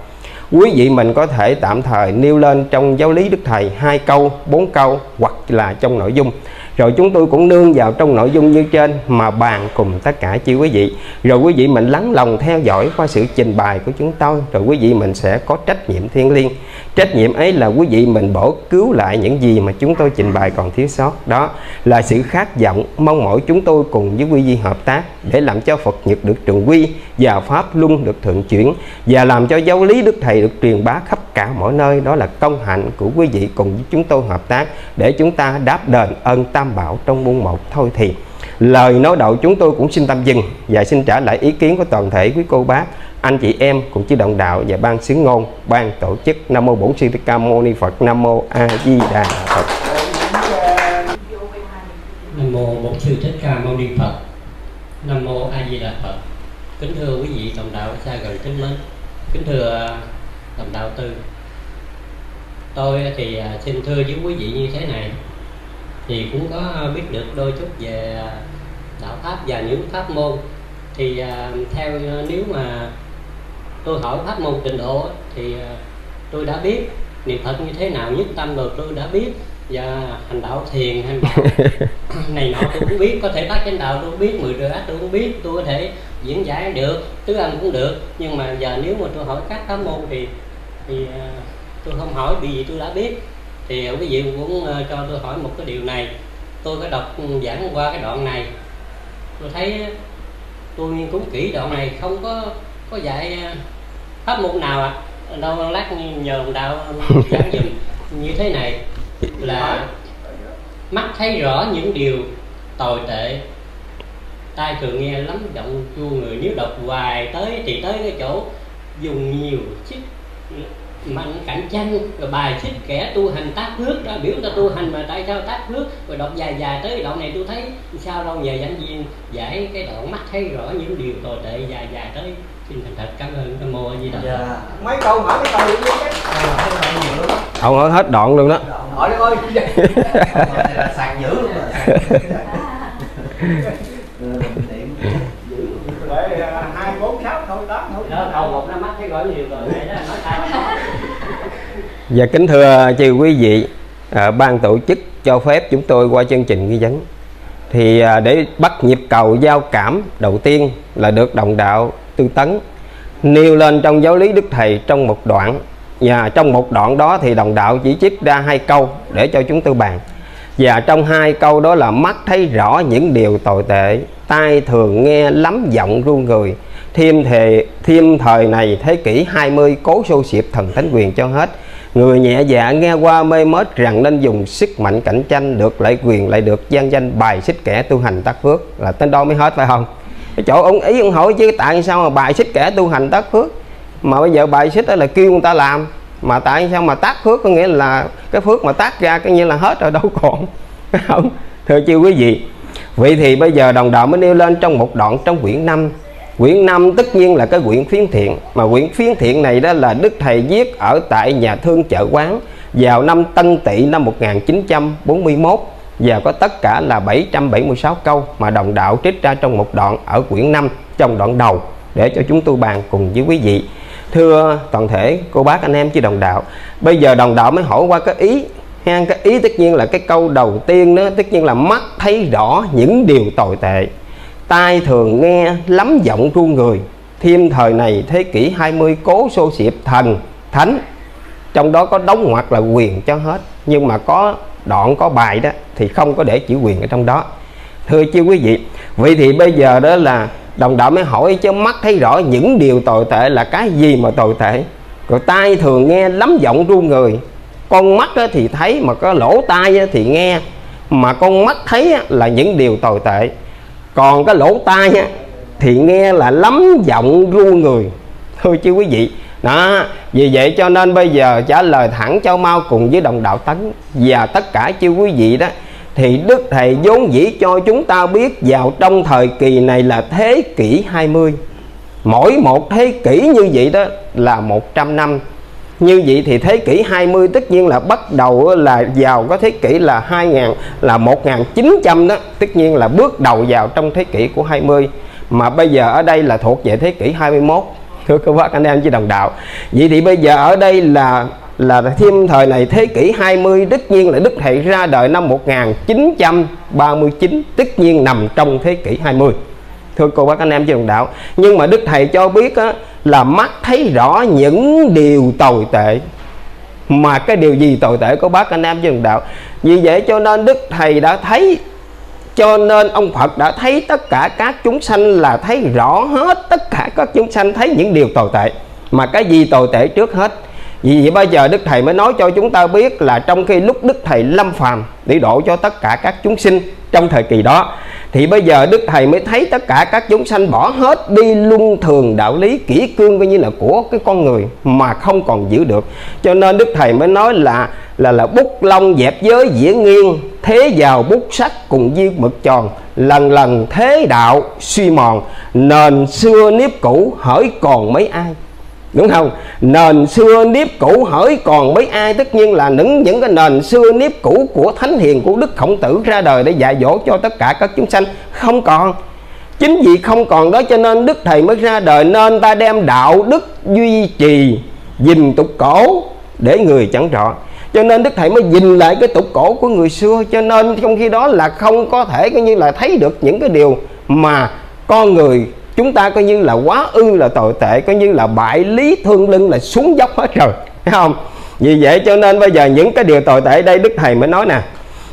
Quý vị mình có thể tạm thời nêu lên trong giáo lý đức thầy hai câu, bốn câu hoặc là trong nội dung rồi chúng tôi cũng nương vào trong nội dung như trên mà bàn cùng tất cả chị quý vị. Rồi quý vị mình lắng lòng theo dõi qua sự trình bày của chúng tôi. Rồi quý vị mình sẽ có trách nhiệm thiêng liêng trách nhiệm ấy là quý vị mình bổ cứu lại những gì mà chúng tôi trình bày còn thiếu sót. Đó là sự khát vọng mong mỏi chúng tôi cùng với quý vị hợp tác để làm cho Phật Nhật được trường quy và Pháp Luân được thượng chuyển và làm cho giáo lý Đức Thầy được truyền bá khắp cả mọi nơi. Đó là công hạnh của quý vị cùng với chúng tôi hợp tác để chúng ta đáp đền ơn tam bảo trong muôn một. Thôi thì lời nói đầu chúng tôi cũng xin tạm dừng và xin trả lại ý kiến của toàn thể quý cô bác anh chị em cùng chỉ đồng đạo và ban xứ ngôn, ban tổ chức nam mô bổn sư thích ca mâu ni phật, nam mô a di đà phật. Nam mô bổn sư thích ca mâu ni phật, nam mô a di đà phật. Kính thưa quý vị đồng đạo xa gần kính mến, kính thưa à, đồng đạo tư. Tôi thì à, xin thưa với quý vị như thế này, thì cũng có biết được đôi chút về à, đạo pháp và những pháp môn. Thì theo nếu mà tôi hỏi pháp môn tịnh độ thì à, tôi đã biết niệm phật như thế nào nhất tâm rồi tôi đã biết. Và hành đạo thiền hành đạo này nọ tôi cũng biết có thể tác chánh đạo tôi cũng biết mười rửa tôi cũng biết tôi có thể diễn giải được tứ âm cũng được. Nhưng mà giờ nếu mà tôi hỏi các pháp môn thì thì à, tôi không hỏi vì gì tôi đã biết. Thì quý vị cũng cho tôi hỏi một cái điều này. Tôi có đọc giảng qua cái đoạn này. Tôi thấy tôi nghiên cứu kỹ đoạn này không có có dạy à, pháp môn nào ạ? À. đâu lát nhờ đồng đạo giảng dùm như thế này là mắt thấy rõ những điều tồi tệ. Tai thường nghe lắm giọng chua người. Nếu đọc hoài tới thì tới cái chỗ dùng nhiều xích mạnh cạnh tranh. Rồi bài xích kẻ tu hành tác phước ra biểu ta tu hành mà tại sao tác phước? Rồi đọc dài dài tới đoạn này tôi thấy sao đâu nhờ giảng viên giải cái đoạn mắt thấy rõ những điều tồi tệ dài dài tới xin thành thật cảm ơn nam mô a di đà dạ. mấy câu hỏi mấy câu luôn đấy ông hỏi hết đoạn luôn đó. Hỏi đi ơi. Là sàn dữ luôn rồi. Hai bốn sáu thôi tám thôi. Đầu một năm mắt thấy rõ nhiều rồi Và kính thưa chư quý vị, à, ban tổ chức cho phép chúng tôi qua chương trình nghi vấn. Thì à, để bắt nhịp cầu giao cảm đầu tiên là được đồng đạo tư tấn nêu lên trong giáo lý Đức Thầy trong một đoạn. Và trong một đoạn đó thì đồng đạo chỉ trích ra hai câu để cho chúng tôi bàn. Và trong hai câu đó là mắt thấy rõ những điều tồi tệ, tai thường nghe lắm giọng ru người. Thêm thề thêm thời này thế kỷ 20 cố sô xịp thần thánh quyền cho hết Người nhẹ dạ nghe qua mê mết rằng nên dùng sức mạnh cạnh tranh được lại quyền lại được gian danh bài xích kẻ tu hành tác phước là tên đó mới hết phải không? Chỗ ông ý ông hỏi chứ, tại sao mà bài xích kẻ tu hành tác phước? Mà bây giờ bài xích đó là kêu người ta làm, mà tại sao mà tác phước có nghĩa là cái phước mà tác ra cái như là hết rồi, đâu còn. Không, thưa chư quý vị, vậy thì bây giờ đồng đạo mới nêu lên trong một đoạn trong quyển 5 quyển 5 tất nhiên là cái quyển phiến thiện, mà quyển phiến thiện này đó là đức thầy viết ở tại nhà thương chợ quán vào năm Tân Tỵ năm 1941 và có tất cả là 776 câu mà đồng đạo trích ra trong một đoạn ở quyển 5 trong đoạn đầu, để cho chúng tôi bàn cùng với quý vị. Thưa toàn thể cô bác, anh em chứ đồng đạo, bây giờ đồng đạo mới hỏi qua cái ý, ha, cái ý tất nhiên là cái câu đầu tiên đó, tất nhiên là mắt thấy rõ những điều tồi tệ. Tai thường nghe, lắm giọng ru người. Thêm thời này thế kỷ 20 cố xô xiệp thần thánh. Trong đó có đóng ngoặc là quyền cho hết nhưng mà có đoạn, có bài đó, thì không có để chữ quyền ở trong đó. Thưa chưa quý vị, vậy thì bây giờ đó là đồng đạo mới hỏi chứ mắt thấy rõ những điều tồi tệ là cái gì mà tồi tệ? Rồi tai thường nghe lắm giọng ru người. Con mắt thì thấy mà có lỗ tai thì nghe. Mà con mắt thấy là những điều tồi tệ. Còn cái lỗ tai thì nghe là lắm giọng ru người. Thưa chứ quý vị đó, vì vậy cho nên bây giờ trả lời thẳng cho mau cùng với đồng đạo tấn và tất cả chư quý vị đó, thì Đức Thầy vốn dĩ cho chúng ta biết vào trong thời kỳ này là thế kỷ 20 Mỗi một thế kỷ như vậy đó là 100 năm. Như vậy thì thế kỷ 20 tất nhiên là bắt đầu là vào có thế kỷ là 2000 là 1900 đó, Tất nhiên là bước đầu vào trong thế kỷ của 20 Mà bây giờ ở đây là thuộc về thế kỷ 21 Thưa các bác anh em với đồng đạo. Vậy thì bây giờ ở đây là là thêm thời này thế kỷ 20 tất nhiên là Đức Thầy ra đời năm 1939 tất nhiên nằm trong thế kỷ 20 thưa cô bác anh em chị đồng đạo. Nhưng mà Đức Thầy cho biết á, là mắt thấy rõ những điều tồi tệ. Mà cái điều gì tồi tệ của bác anh em chị đồng đạo? Vì vậy cho nên Đức Thầy đã thấy cho nên ông Phật đã thấy tất cả các chúng sanh là thấy rõ hết tất cả các chúng sanh thấy những điều tồi tệ. Mà cái gì tồi tệ trước hết? Vì vậy bây giờ Đức Thầy mới nói cho chúng ta biết là trong khi lúc Đức Thầy lâm phàm, để độ cho tất cả các chúng sinh trong thời kỳ đó, thì bây giờ Đức Thầy mới thấy tất cả các chúng sanh bỏ hết đi luân thường đạo lý kỹ cương coi như là của cái con người mà không còn giữ được. Cho nên Đức Thầy mới nói là là là bút lông dẹp giới diễn nghiêng, thế vào bút sắt cùng viên mực tròn, lần lần thế đạo suy mòn, nền xưa nếp cũ hỡi còn mấy ai đúng không? Nền xưa nếp cũ hỡi còn mấy ai? Tất nhiên là những những cái nền xưa nếp cũ của thánh hiền, của đức khổng tử ra đời để dạy dỗ cho tất cả các chúng sanh. Không còn. Chính vì không còn đó cho nên đức thầy mới ra đời. Nên ta đem đạo đức duy trì dình tục cổ để người chẳng rõ. Cho nên đức thầy mới dình lại cái tục cổ của người xưa. Cho nên trong khi đó là không có thể coi như là thấy được những cái điều mà con người chúng ta coi như là quá ư là tồi tệ, coi như là bại lý thương lưng là xuống dốc hết rồi thấy không? Vì vậy cho nên bây giờ những cái điều tồi tệ đây, đức thầy mới nói nè.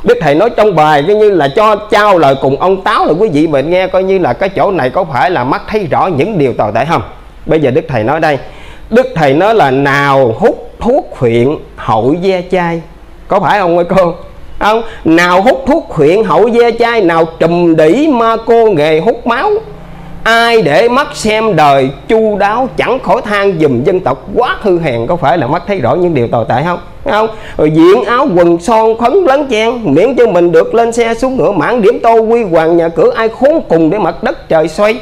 Đức thầy nói trong bài coi như là cho trao lời cùng ông táo là quý vị mình nghe, coi như là cái chỗ này có phải là mắt thấy rõ những điều tồi tệ không? Bây giờ đức thầy nói đây, đức thầy nói là nào hút thuốc huyện hậu ve chai. Có phải không ơi cô? Không, nào hút thuốc huyện hậu ve chai, nào trùm đỉ ma cô nghề hút máu ai để mắt xem đời chu đáo chẳng khỏi than dùm dân tộc quá hư hèn, có phải là mắt thấy rõ những điều tồi tệ không? Không? Rồi diện áo quần son khấn lấn chen, miễn cho mình được lên xe xuống ngựa mãn điểm tô quy hoàng nhà cửa ai khốn cùng để mặt đất trời xoay.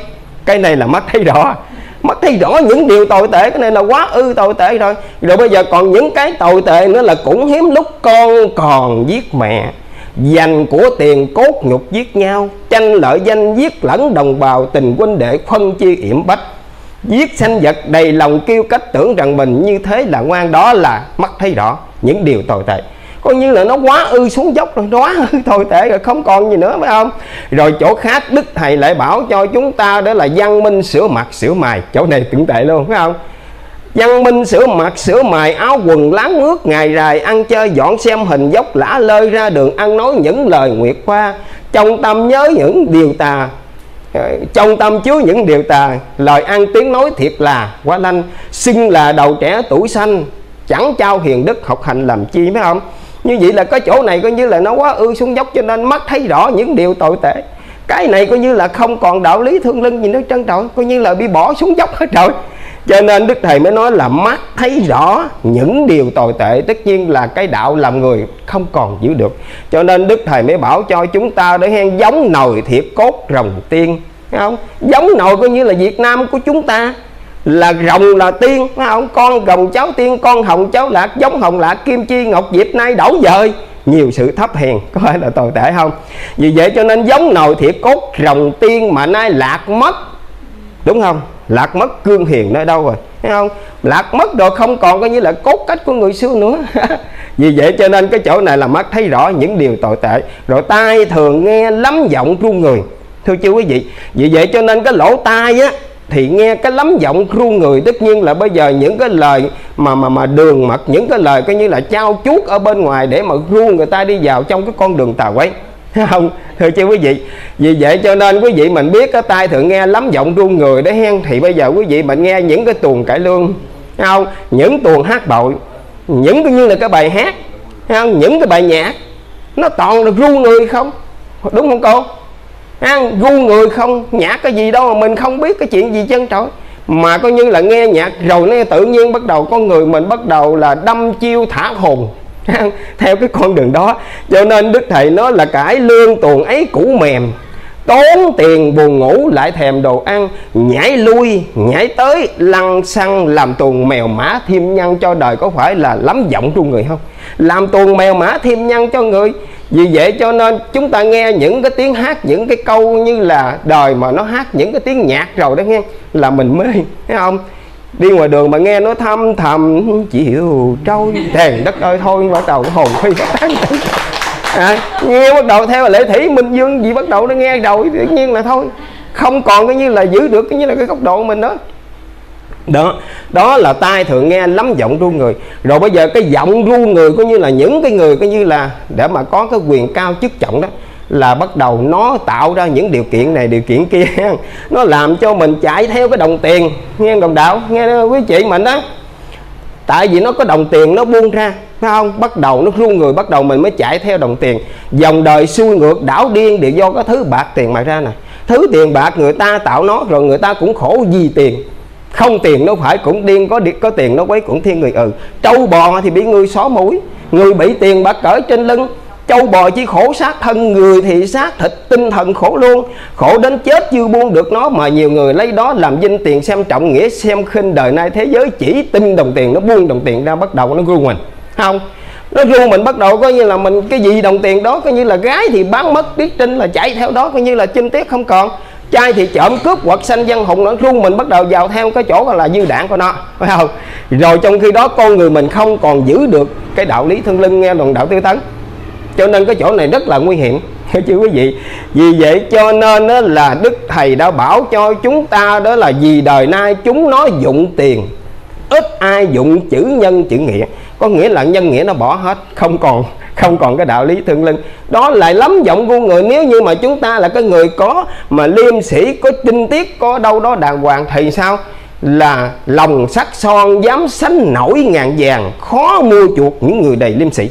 Cái này là mắt thấy rõ. Mắt thấy rõ những điều tồi tệ, cái này là quá ư tồi tệ rồi. Rồi bây giờ còn những cái tồi tệ nữa là cũng hiếm lúc con còn giết mẹ dành của tiền cốt nhục giết nhau, tranh lợi danh giết lẫn đồng bào tình huynh đệ phân chia yểm bách. Giết sanh vật đầy lòng kêu cách tưởng rằng mình như thế là ngoan, đó là mắt thấy rõ những điều tồi tệ. Coi như là nó quá ư xuống dốc rồi, quá ư tồi tệ rồi, không còn gì nữa, phải không? Rồi chỗ khác đức thầy lại bảo cho chúng ta đó là văn minh sửa mặt sửa mày, chỗ này tưởng tệ luôn, phải không? Văn minh sửa mặt, sửa mài, áo quần, láng ướt ngày dài ăn chơi, dọn xem hình dốc lã lơi ra đường, ăn nói những lời nguyệt qua trong tâm nhớ những điều tà ờ, trong tâm chứa những điều tà. Lời ăn tiếng nói thiệt là quá lanh, xưng là đầu trẻ tuổi xanh. Chẳng trao hiền đức học hành làm chi phải không như vậy là cái chỗ này coi như là nó quá ư xuống dốc cho nên mắt thấy rõ những điều tồi tệ. Cái này coi như là không còn đạo lý thương lưng gì nữa trân trọng, coi như là bị bỏ xuống dốc hết rồi cho nên đức thầy mới nói là mắt thấy rõ những điều tồi tệ, tất nhiên là cái đạo làm người không còn giữ được. Cho nên đức thầy mới bảo cho chúng ta để hen giống nồi thiệt cốt rồng tiên, phải không? Giống nồi coi như là Việt Nam của chúng ta. Là rồng là tiên, phải không? Con rồng cháu tiên, con hồng cháu lạc, giống hồng lạc, kim chi, ngọc diệp, nay đổ dời. Nhiều sự thấp hèn, có phải là tồi tệ không? Vì vậy cho nên giống nồi thiệt cốt rồng tiên mà nay lạc mất, đúng không? Lạc mất cương hiền nơi đâu rồi, thấy không? Lạc mất rồi không còn coi như là cốt cách của người xưa nữa. Vì vậy cho nên cái chỗ này là mắt thấy rõ những điều tồi tệ. Rồi tai thường nghe lắm giọng ru người. Thưa chú quý vị, vì vậy cho nên cái lỗ tai á, thì nghe cái lắm giọng ru người. Tất nhiên là bây giờ những cái lời mà mà mà đường mật, những cái lời coi như là trao chuốt ở bên ngoài để mà ru người ta đi vào trong cái con đường tà quấy. không, thưa chứ quý vị, vì vậy cho nên quý vị mình biết cái tai thường nghe lắm giọng ru người đấy hen. Thì bây giờ quý vị mình nghe những cái tuồng cải lương không? Những tuồng hát bội, những cái như là cái bài hát không? Những cái bài nhạc, nó toàn là ru người không? Đúng không cô? Ăn gu người không? Nhạc cái gì đâu mà mình không biết cái chuyện gì chân trời mà coi như là nghe nhạc, rồi nó tự nhiên bắt đầu con người mình bắt đầu là đâm chiêu thả hồn. theo cái con đường đó. Cho nên đức thầy nói là cải lương tuồng ấy cũ mềm, tốn tiền buồn ngủ lại thèm đồ ăn, nhảy lui, nhảy tới, lăn xăng làm tuồng mèo mã thêm nhân cho đời. Có phải là lắm giọng trong người không? Làm tuồng mèo mã thêm nhân cho người. Vì vậy cho nên chúng ta nghe những cái tiếng hát, những cái câu như là đời mà nó hát những cái tiếng nhạc rồi đó nghe, là mình mê thấy không? Đi ngoài đường mà nghe nó thăm thầm chịu trôi thèn đất ơi thôi bắt đầu hồn phi tán. À, nghe bắt đầu theo lễ thủy minh dương gì bắt đầu nó nghe rồi tự nhiên là thôi. Không còn cái như là giữ được cái như là cái góc độ mình đó đó đó là tai thường nghe lắm giọng ru người. Rồi bây giờ cái giọng ru người có như là những cái người coi như là để mà có cái quyền cao chức trọng đó là bắt đầu nó tạo ra những điều kiện này, điều kiện kia. Nó làm cho mình chạy theo cái đồng tiền. Nghe đồng đạo? Nghe quý chị mình đó. Tại vì nó có đồng tiền, nó buông ra, phải không? Bắt đầu nó run người, bắt đầu mình mới chạy theo đồng tiền. Dòng đời xuôi ngược, đảo điên đều do cái thứ bạc tiền mà ra nè. Thứ tiền bạc người ta tạo nó, rồi người ta cũng khổ vì tiền. Không tiền nó phải cũng điên, có có tiền nó quấy cũng thiên người. Ừ trâu bò thì bị người xó mũi. Người bị tiền bạc cỡ trên lưng Châu bò chỉ khổ sát thân người thì sát thịt tinh thần khổ luôn. Khổ đến chết chưa buông được nó, Mà nhiều người lấy đó làm dinh tiền, xem trọng nghĩa, xem khinh đời nay thế giới, Chỉ tin đồng tiền, nó buông đồng tiền ra, bắt đầu nó ru mình. Không, nó ru mình bắt đầu coi như là mình cái gì đồng tiền đó, coi như là gái thì bán mất, biết trinh là chạy theo đó, coi như là chinh tiết không còn. Trai thì trộm cướp hoặc sanh dân hùng, nó ru mình bắt đầu vào theo cái chỗ là dư đạn của nó. Phải không? Rồi trong khi đó con người mình không còn giữ được cái đạo lý thương lưng, nghe đồng đạo tư tấn cho nên cái chỗ này rất là nguy hiểm. Chứ quý vị, vì vậy cho nên đó là đức thầy đã bảo cho chúng ta đó là vì đời nay chúng nó dụng tiền, ít ai dụng chữ nhân chữ nghĩa. Có nghĩa là nhân nghĩa nó bỏ hết, không còn không còn cái đạo lý thương linh đó lại lắm giọng của người. Nếu như mà chúng ta là cái người có, mà liêm sĩ có tinh tiết, có đâu đó đàng hoàng, thì sao? Là lòng sắc son dám sánh nổi ngàn vàng, khó mua chuộc những người đầy liêm sĩ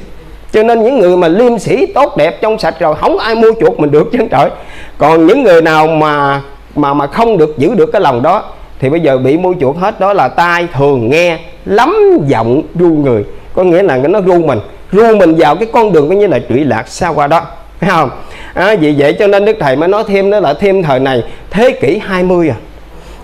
cho nên những người mà liêm sĩ tốt đẹp trong sạch rồi không ai mua chuộc mình được chứ trời. Còn những người nào mà mà mà không được giữ được cái lòng đó thì bây giờ bị mua chuộc hết đó là tai thường nghe lắm giọng ru người. Có nghĩa là nó ru mình ru mình vào cái con đường coi như là trụy lạc xa qua đó phải không? À, vì vậy cho nên đức thầy mới nói thêm đó là thêm thời này thế kỷ 20 à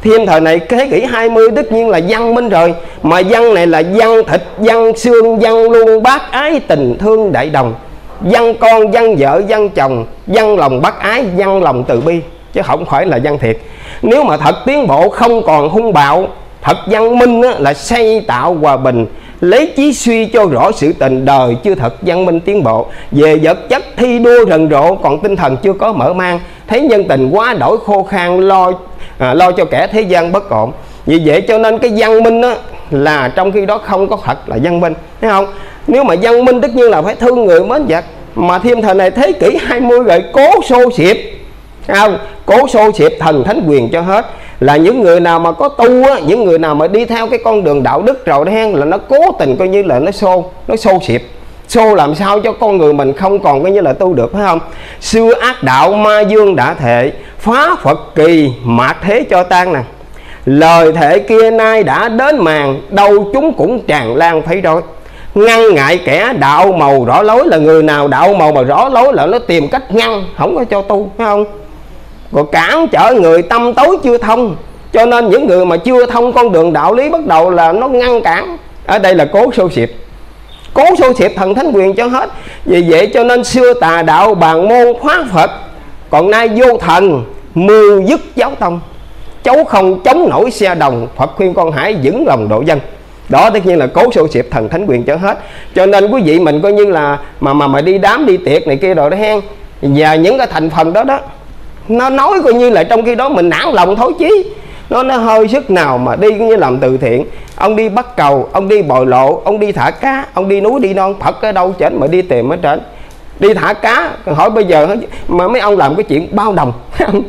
Thêm thời này thế kỷ 20 tất nhiên là văn minh rồi. Mà văn này là văn thịt, văn xương, văn luôn bác ái tình thương đại đồng. Văn con, văn vợ, văn chồng, văn lòng bác ái, văn lòng từ bi Chứ không phải là văn thiệt. Nếu mà thật tiến bộ không còn hung bạo Thật văn minh là xây tạo hòa bình lấy chí suy cho rõ sự tình đời chưa thật văn minh tiến bộ. Về vật chất thi đua rần rộ còn tinh thần chưa có mở mang. Thấy nhân tình quá đổi khô khan lo à, lo cho kẻ thế gian bất ổn. Vì vậy cho nên cái văn minh đó là trong khi đó không có thật là văn minh. Thấy không? Nếu mà văn minh tất nhiên là phải thương người mến vật. Mà thêm thời này thế kỷ 20 rồi cố xô xịp không cố xô xịp thần thánh quyền cho hết. Là những người nào mà có tu á, những người nào mà đi theo cái con đường đạo đức rồi đó là nó cố tình coi như là nó xô nó xô xịp. Xô làm sao cho con người mình không còn coi như là tu được, phải không? Xưa ác đạo ma dương đã thệ, phá phật kỳ mạt thế cho tan nè. Lời thệ kia nay đã đến màn đâu chúng cũng tràn lan thấy rồi. Ngăn ngại kẻ đạo màu rõ lối là người nào đạo màu mà rõ lối là nó tìm cách ngăn, không có cho tu, phải không? Rồi cản trở người tâm tối chưa thông. Cho nên những người mà chưa thông con đường đạo lý bắt đầu là nó ngăn cản. Ở đây là cố sâu xịp cố sâu xịp thần thánh quyền cho hết. Vì vậy cho nên xưa tà đạo bàn môn hóa phật, còn nay vô thần, mưu dứt giáo tông. Cháu không chống nổi xe đồng, phật khuyên con hãy vững lòng độ dân. Đó tất nhiên là cố sâu xịp thần thánh quyền cho hết. Cho nên quý vị mình coi như là mà mà mà đi đám, đi tiệc này kia rồi đó hen. Và những cái thành phần đó đó nó nói coi như là trong khi đó mình nản lòng thối chí nó nó hơi sức nào mà đi như làm từ thiện. Ông đi bắt cầu, ông đi bồi lộ, ông đi thả cá, ông đi núi đi non, phật ở đâu trên mà đi tìm ở trên. Đi thả cá, hỏi bây giờ mà mấy ông làm cái chuyện bao đồng.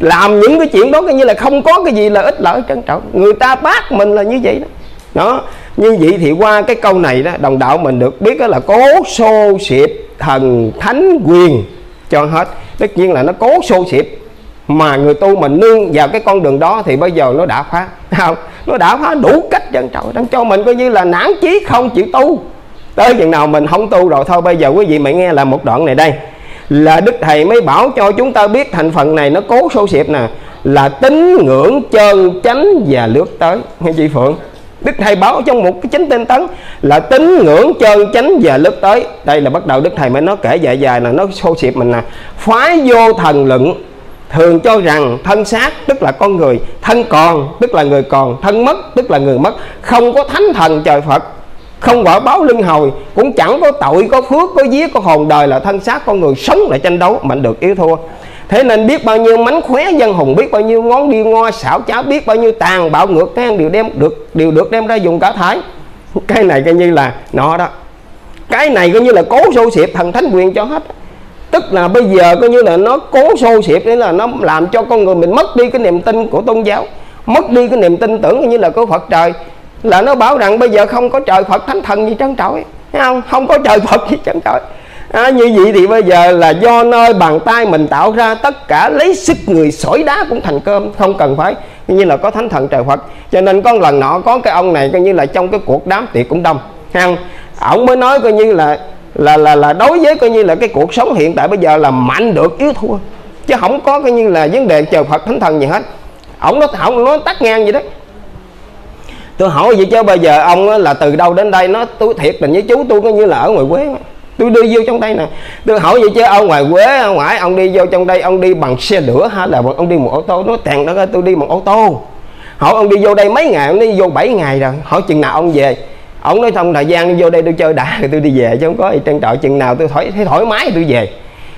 Làm những cái chuyện đó coi như là không có cái gì là ích lợi trân trọng. Người ta bác mình là như vậy đó. Đó, như vậy thì qua cái câu này đó, đồng đạo mình được biết đó là cố xô xịp thần thánh quyền cho hết. Tất nhiên là nó cố xô xịp. Mà người tu mình nương vào cái con đường đó thì bây giờ nó đã phá. Không? Nó đã phá đủ cách trân trời đang cho mình coi như là nản chí không chịu tu. Tới chừng nào mình không tu rồi, thôi bây giờ quý vị mày nghe là một đoạn này đây. Là đức thầy mới bảo cho chúng ta biết thành phần này nó cố xô xịp nè. Là tín ngưỡng chân chánh và lướt tới. Nghe chị phượng? Đức thầy báo trong một cái chính tinh tấn là tín ngưỡng chân chánh và lúc tới. Đây là bắt đầu đức thầy mới nói kể dài dài là nó xô xịp mình nè. Phái vô thần luận, thường cho rằng thân xác tức là con người, thân còn tức là người còn, thân mất tức là người mất. Không có thánh thần trời phật, không quả báo linh hồi, cũng chẳng có tội, có phước, có vía có hồn đời là thân xác con người sống lại tranh đấu mạnh được yếu thua thế nên biết bao nhiêu mánh khóe dân hùng, biết bao nhiêu ngón đi ngo xảo cháo biết bao nhiêu tàn bạo ngược ngang đều đem được, đều được đem ra dùng cả thái. Cái này coi như là nọ đó. Cái này coi như là cố sâu xịp thần thánh quyền cho hết. Tức là bây giờ coi như là nó cố xô xịp để là nó làm cho con người mình mất đi cái niềm tin của tôn giáo, mất đi cái niềm tin tưởng như là của phật trời. Là nó bảo rằng bây giờ không có trời phật, thánh thần gì trân trọi thấy không? Không có trời phật gì trân trọi à, như vậy thì bây giờ là do nơi bàn tay mình tạo ra tất cả lấy sức người sỏi đá cũng thành cơm không cần phải như là có thánh thần trời phật. Cho nên con lần nọ có cái ông này coi như là trong cái cuộc đám tiệc cũng đông thấy ông ổng mới nói coi như là là là là đối với coi như là cái cuộc sống hiện tại bây giờ là mạnh được yếu thua. Chứ không có coi như là vấn đề chờ Phật thánh thần gì hết. Ổng nó ổng nó tắt ngang vậy đó. Tôi hỏi vậy chứ bây giờ ông là từ đâu đến đây nó tôi thiệt tình với chú tôi coi như là ở ngoài quê tôi đi vô trong đây nè. Tôi hỏi vậy chứ ông ngoài quế ông ngoại ông đi vô trong đây ông đi bằng xe lửa hay là ông đi một ô tô nó tàn đó tôi đi bằng ô tô. Hỏi ông đi vô đây mấy ngày ông đi vô 7 ngày rồi. Hỏi chừng nào ông về. Ông nói trong thời gian đi vô đây tôi chơi đã rồi tôi đi về chứ không có gì trân trọng chừng nào tôi thoải thấy thoải mái tôi về.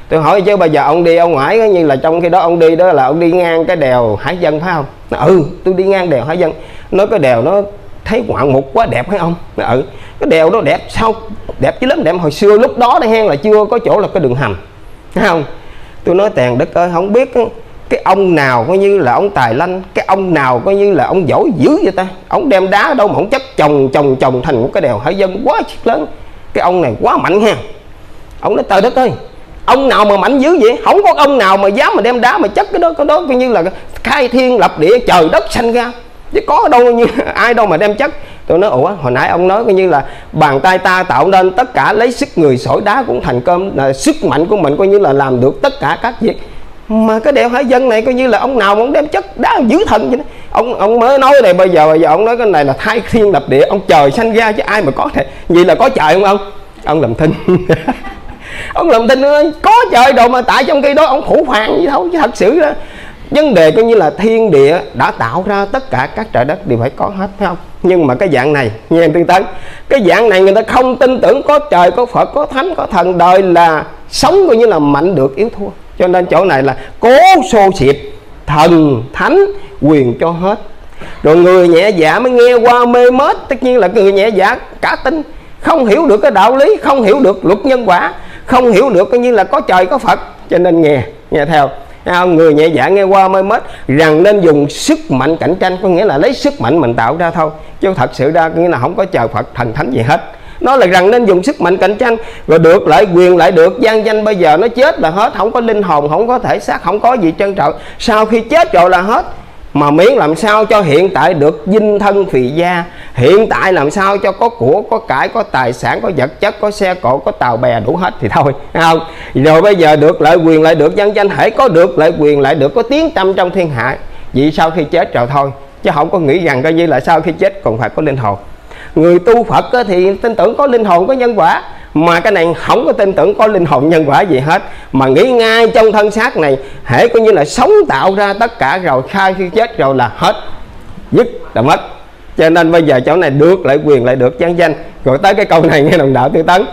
Tôi hỏi chứ bây giờ ông đi ông ngoại như là trong khi đó ông đi đó là ông đi ngang cái đèo hải dân phải không? Nó, ừ tôi đi ngang đèo hải dân nói cái đèo nó thấy ngoạn mục quá đẹp phải không? Nó, ừ cái đèo đó đẹp sao? Đẹp chứ lắm đẹp hồi xưa lúc đó đây hen là chưa có chỗ là cái đường hầm. Thấy không? Tôi nói tàn đất ơi không biết cái ông nào coi như là ông tài lanh cái ông nào coi như là ông giỏi dữ vậy ta? Ông đem đá đâu mà ông chất chồng chồng chồng thành một cái đèo hải dân quá chiếc lớn. Cái ông này quá mạnh ha. Ông nói trời đất ơi ông nào mà mạnh dữ vậy? Không có ông nào mà dám mà đem đá mà chất cái đó cái đó coi như là khai thiên lập địa trời đất sanh ra chứ có đâu như ai đâu mà đem chất. Tôi nói, ủa, hồi nãy ông nói coi như là bàn tay ta tạo nên tất cả lấy sức người sỏi đá cũng thành cơm, là sức mạnh của mình coi như là làm được tất cả các việc. Mà cái đèo hải dân này coi như là ông nào mà ông đem chất đá giữ thần vậy đó. Ông ông mới nói này, bây giờ bây giờ ông nói cái này là thay thiên lập địa, ông trời sanh ra chứ ai mà có thể. Vậy là có trời không ông? Ông làm thinh. Ông làm thinh ơi, có trời đâu mà tại trong khi đó ông phủ hoàng gì thôi, chứ thật sự đó vấn đề coi như là thiên địa đã tạo ra tất cả các trời đất đều phải có hết, phải không? Nhưng mà cái dạng này nghe em tư tấn cái dạng này người ta không tin tưởng có trời, có phật, có thánh, có thần, đời là sống coi như là mạnh được, yếu thua. Cho nên chỗ này là cố xô xịt thần, thánh, quyền cho hết. Rồi người nhẹ dạ mới nghe qua mê mết, tất nhiên là người nhẹ dạ cả tin. Không hiểu được cái đạo lý, không hiểu được luật nhân quả, không hiểu được coi như là có trời, có phật. Cho nên nghe nghe theo người nhẹ dạ nghe qua mê mết rằng nên dùng sức mạnh cạnh tranh, có nghĩa là lấy sức mạnh mình tạo ra thôi. Chứ thật sự ra nghĩa là không có chờ phật thần thánh gì hết. Nó là rằng nên dùng sức mạnh cạnh tranh, rồi được lại quyền lại được, gian danh bây giờ nó chết là hết. Không có linh hồn, không có thể xác, không có gì trân trọng sau khi chết rồi là hết mà miễn làm sao cho hiện tại được dinh thân phì gia, hiện tại làm sao cho có của, có cải, có tài sản, có vật chất, có xe cộ, có tàu bè đủ hết thì thôi không? Rồi bây giờ được lợi quyền lại được dân danh hãy có được lợi quyền lại được có tiếng tâm trong thiên hạ vì sau khi chết rồi thôi, chứ không có nghĩ rằng coi như là sau khi chết còn phải có linh hồn. Người tu phật thì tin tưởng có linh hồn, có nhân quả mà cái này không có tin tưởng có linh hồn nhân quả gì hết. Mà nghĩ ngay trong thân xác này hễ coi như là sống tạo ra tất cả rồi khai khi chết rồi là hết. Dứt là mất. Cho nên bây giờ chỗ này được lại quyền lại được chán danh. Rồi tới cái câu này nghe đồng đạo tư tấn.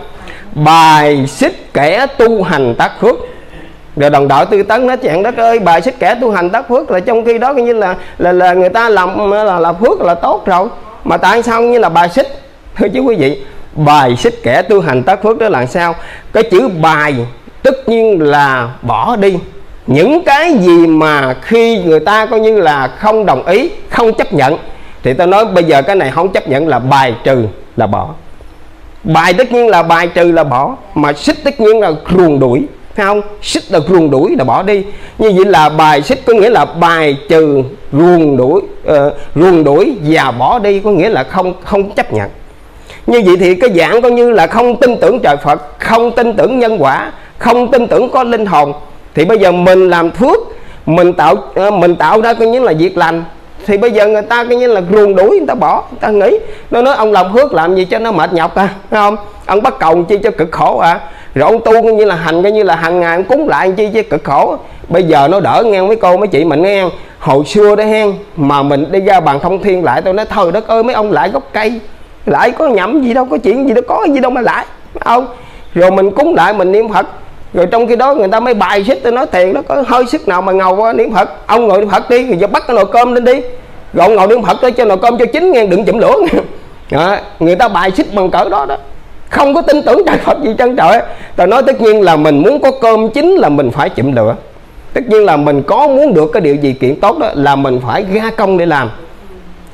Bài xích kẻ tu hành tác phước. Rồi đồng đạo tư tấn nói chuyện đất ơi bài xích kẻ tu hành tác phước là trong khi đó coi như là là là người ta làm là, là phước là tốt rồi. Mà tại sao như là bài xích? Thưa chứ quý vị bài xích kẻ tu hành tác phước đó là sao? Cái chữ bài tất nhiên là bỏ đi. Những cái gì mà khi người ta coi như là không đồng ý không chấp nhận thì ta nói bây giờ cái này không chấp nhận là bài trừ là bỏ. Bài tất nhiên là bài trừ là bỏ mà xích tất nhiên là ruồng đuổi phải không? Xích là ruồng đuổi là bỏ đi. Như vậy là bài xích có nghĩa là bài trừ ruồng đuổi uh, ruồng đuổi và bỏ đi có nghĩa là không không chấp nhận như vậy thì cái dạng coi như là không tin tưởng trời Phật, không tin tưởng nhân quả, không tin tưởng có linh hồn, thì bây giờ mình làm phước, mình tạo ờ, mình tạo ra coi như là việc lành, thì bây giờ người ta coi như là ruồng đuổi, người ta bỏ, người ta nghĩ nó nói ông làm phước làm gì cho nó mệt nhọc à không? Ông bắt cầu chi cho cực khổ à. Rồi ông tu coi như là hành coi như là hàng ngày ông cúng lại chi cho cực khổ. Bây giờ nó đỡ nghe mấy cô mấy chị mình nghe hồi xưa đó hen, mà mình đi ra bàn thông thiên lại tôi nói, thôi đất ơi, mấy ông lại gốc cây lại có nhầm gì đâu có chuyện gì đâu có gì đâu mà lại. Không rồi mình cúng lại mình niệm phật. Rồi trong khi đó người ta mới bài xích tôi nói tiền nó có hơi sức nào mà ngầu quá niệm phật. Ông ngồi niệm phật đi rồi bắt cái nồi cơm lên đi. Rồi ông ngồi niệm phật cho nồi cơm cho chín ngàn đừng chụm lửa. Đó, người ta bài xích bằng cỡ đó đó. Không có tin tưởng trời phật gì chân trời. Tôi nói tất nhiên là mình muốn có cơm chín là mình phải chụm lửa. Tất nhiên là mình có muốn được cái điều gì kiện tốt đó là mình phải ra công để làm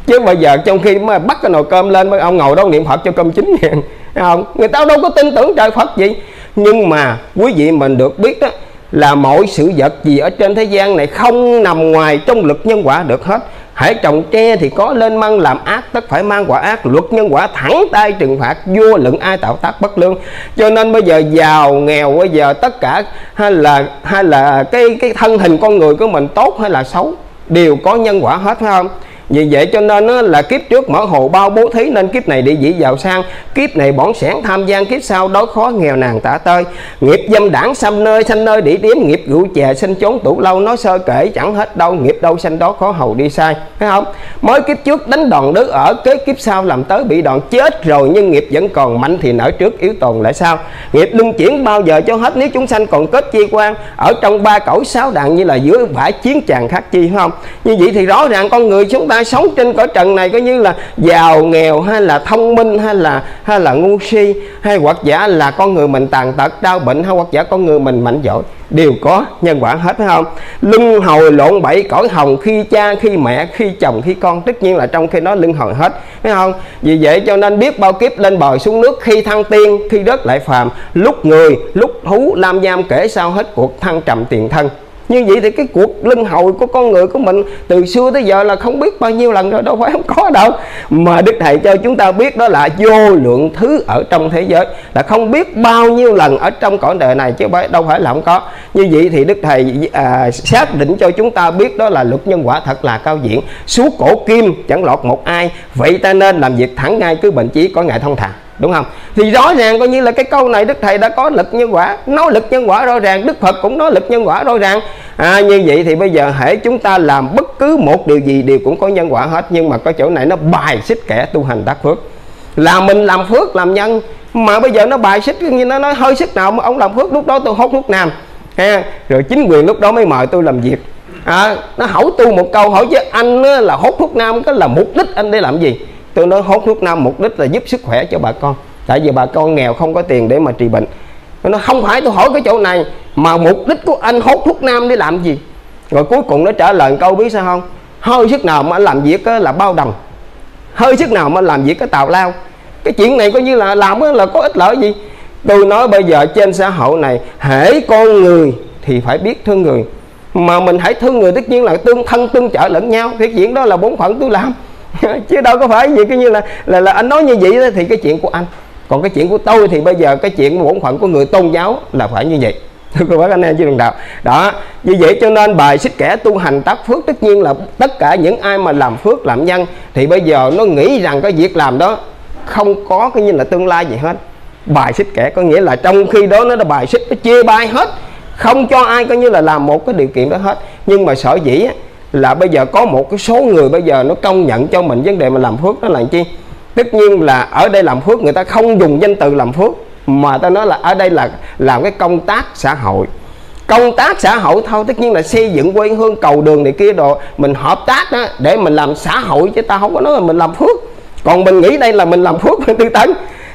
chứ bây giờ trong khi mà bắt cái nồi cơm lên mấy ông ngồi đó niệm phật cho cơm chín ngàn không? Người ta đâu có tin tưởng trời phật gì. Nhưng mà quý vị mình được biết đó là mọi sự vật gì ở trên thế gian này không nằm ngoài trong luật nhân quả được hết. Hãy trồng tre thì có lên măng, làm ác tất phải mang quả ác. Luật nhân quả thẳng tay trừng phạt vô lượng ai tạo tác bất lương. Cho nên bây giờ giàu, nghèo, bây giờ tất cả hay là hay là cái cái thân hình con người của mình tốt hay là xấu, đều có nhân quả hết, phải không? Vì vậy cho nên là kiếp trước mở hồ bao bố thí nên kiếp này địa vị giàu sang. Kiếp này bỏng sẻn tham gian, kiếp sau đói khó nghèo nàn tả tơi. Nghiệp dâm đảng xăm nơi, sanh nơi đỉ điếm nghiệp rượu chè sinh chốn tủ lâu, nói sơ kể chẳng hết đâu, nghiệp đâu sanh đó khó hầu đi sai. Phải không? Mới kiếp trước đánh đòn đứa ở, kế kiếp sau làm tới bị đòn chết rồi, nhưng nghiệp vẫn còn mạnh thì nở trước, yếu tồn lại sao nghiệp luân chuyển bao giờ cho hết, nếu chúng sanh còn kết chi quan, ở trong ba cõi sáu đạn như là giữa vải chiến tràng khác chi không? Như vậy thì rõ ràng con người chúng ta sống trên cõi trần này, coi như là giàu, nghèo hay là thông minh hay là hay là ngu si, hay hoặc giả là con người mình tàn tật, đau bệnh hay hoặc giả con người mình mạnh giỏi đều có, nhân quả hết, phải không? Lưng hồi lộn bẫy, cõi hồng khi cha, khi mẹ, khi chồng, khi con. Tất nhiên là trong khi đó lưng hồi hết, phải không? Vì vậy cho nên biết bao kiếp lên bờ xuống nước, khi thăng tiên, khi đất lại phàm. Lúc người, lúc thú, lam giam kể sao hết cuộc thăng trầm tiền thân như vậy thì cái cuộc linh hồi của con người của mình từ xưa tới giờ là không biết bao nhiêu lần rồi đâu phải không có đâu. Mà đức thầy cho chúng ta biết đó là vô lượng thứ ở trong thế giới là không biết bao nhiêu lần ở trong cõi đời này chứ đâu phải là không có. Như vậy thì đức thầy à, xác định cho chúng ta biết đó là luật nhân quả thật là cao diện suốt cổ kim chẳng lọt một ai vậy ta nên làm việc thẳng ngay cứ bệnh chí có ngài thông thả đúng không? Thì rõ ràng coi như là cái câu này đức thầy đã có lực nhân quả nói lực nhân quả rõ ràng đức phật cũng nói lực nhân quả rõ ràng. À, như vậy thì bây giờ hãy chúng ta làm bất cứ một điều gì đều cũng có nhân quả hết nhưng mà có chỗ này nó bài xích kẻ tu hành tác phước. Là mình làm phước làm nhân mà bây giờ nó bài xích như nó nói hơi sức nào mà ông làm phước lúc đó tôi hốt thuốc nam. Ha rồi chính quyền lúc đó mới mời tôi làm việc. À, nó hỏi tu một câu hỏi chứ anh là hốt thuốc nam cái là mục đích anh để làm gì? Tôi nói hốt thuốc nam, mục đích là giúp sức khỏe cho bà con. Tại vì bà con nghèo không có tiền để mà trị bệnh. Nó không phải tôi hỏi cái chỗ này, mà mục đích của anh hốt thuốc nam để làm gì? Rồi cuối cùng nó trả lời câu biết sao không? Hơi sức nào mà anh làm việc là bao đồng. Hơi sức nào mà làm việc cái tàu lao. Cái chuyện này coi như là làm là có ích lợi gì? Tôi nói bây giờ trên xã hội này, hễ con người thì phải biết thương người. Mà mình hãy thương người, tất nhiên là tương thân tương trợ lẫn nhau. Cái chuyện đó là bốn phận tôi làm. chứ đâu có phải gì cái như là là là anh nói như vậy đó, thì cái chuyện của anh. Còn cái chuyện của tôi thì bây giờ cái chuyện bổn phận của người tôn giáo là phải như vậy. Thưa quý bác anh em trên đồng đạo đó như vậy cho nên bài xích kẻ tu hành tác phước tất nhiên là tất cả những ai mà làm phước làm nhân thì bây giờ nó nghĩ rằng cái việc làm đó không có cái như là tương lai gì hết. Bài xích kẻ có nghĩa là trong khi đó nó là bài xích nó chia bay hết. Không cho ai coi như là làm một cái điều kiện đó hết. Nhưng mà sở dĩ là bây giờ có một cái số người bây giờ nó công nhận cho mình vấn đề mà làm phước đó là chi? Tất nhiên là ở đây làm phước người ta không dùng danh từ làm phước, mà ta nói là ở đây là làm cái công tác xã hội. Công tác xã hội thôi, tất nhiên là xây dựng quê hương, cầu đường này kia đồ, mình hợp tác đó để mình làm xã hội chứ ta không có nói là mình làm phước. Còn mình nghĩ đây là mình làm phước tư tấn.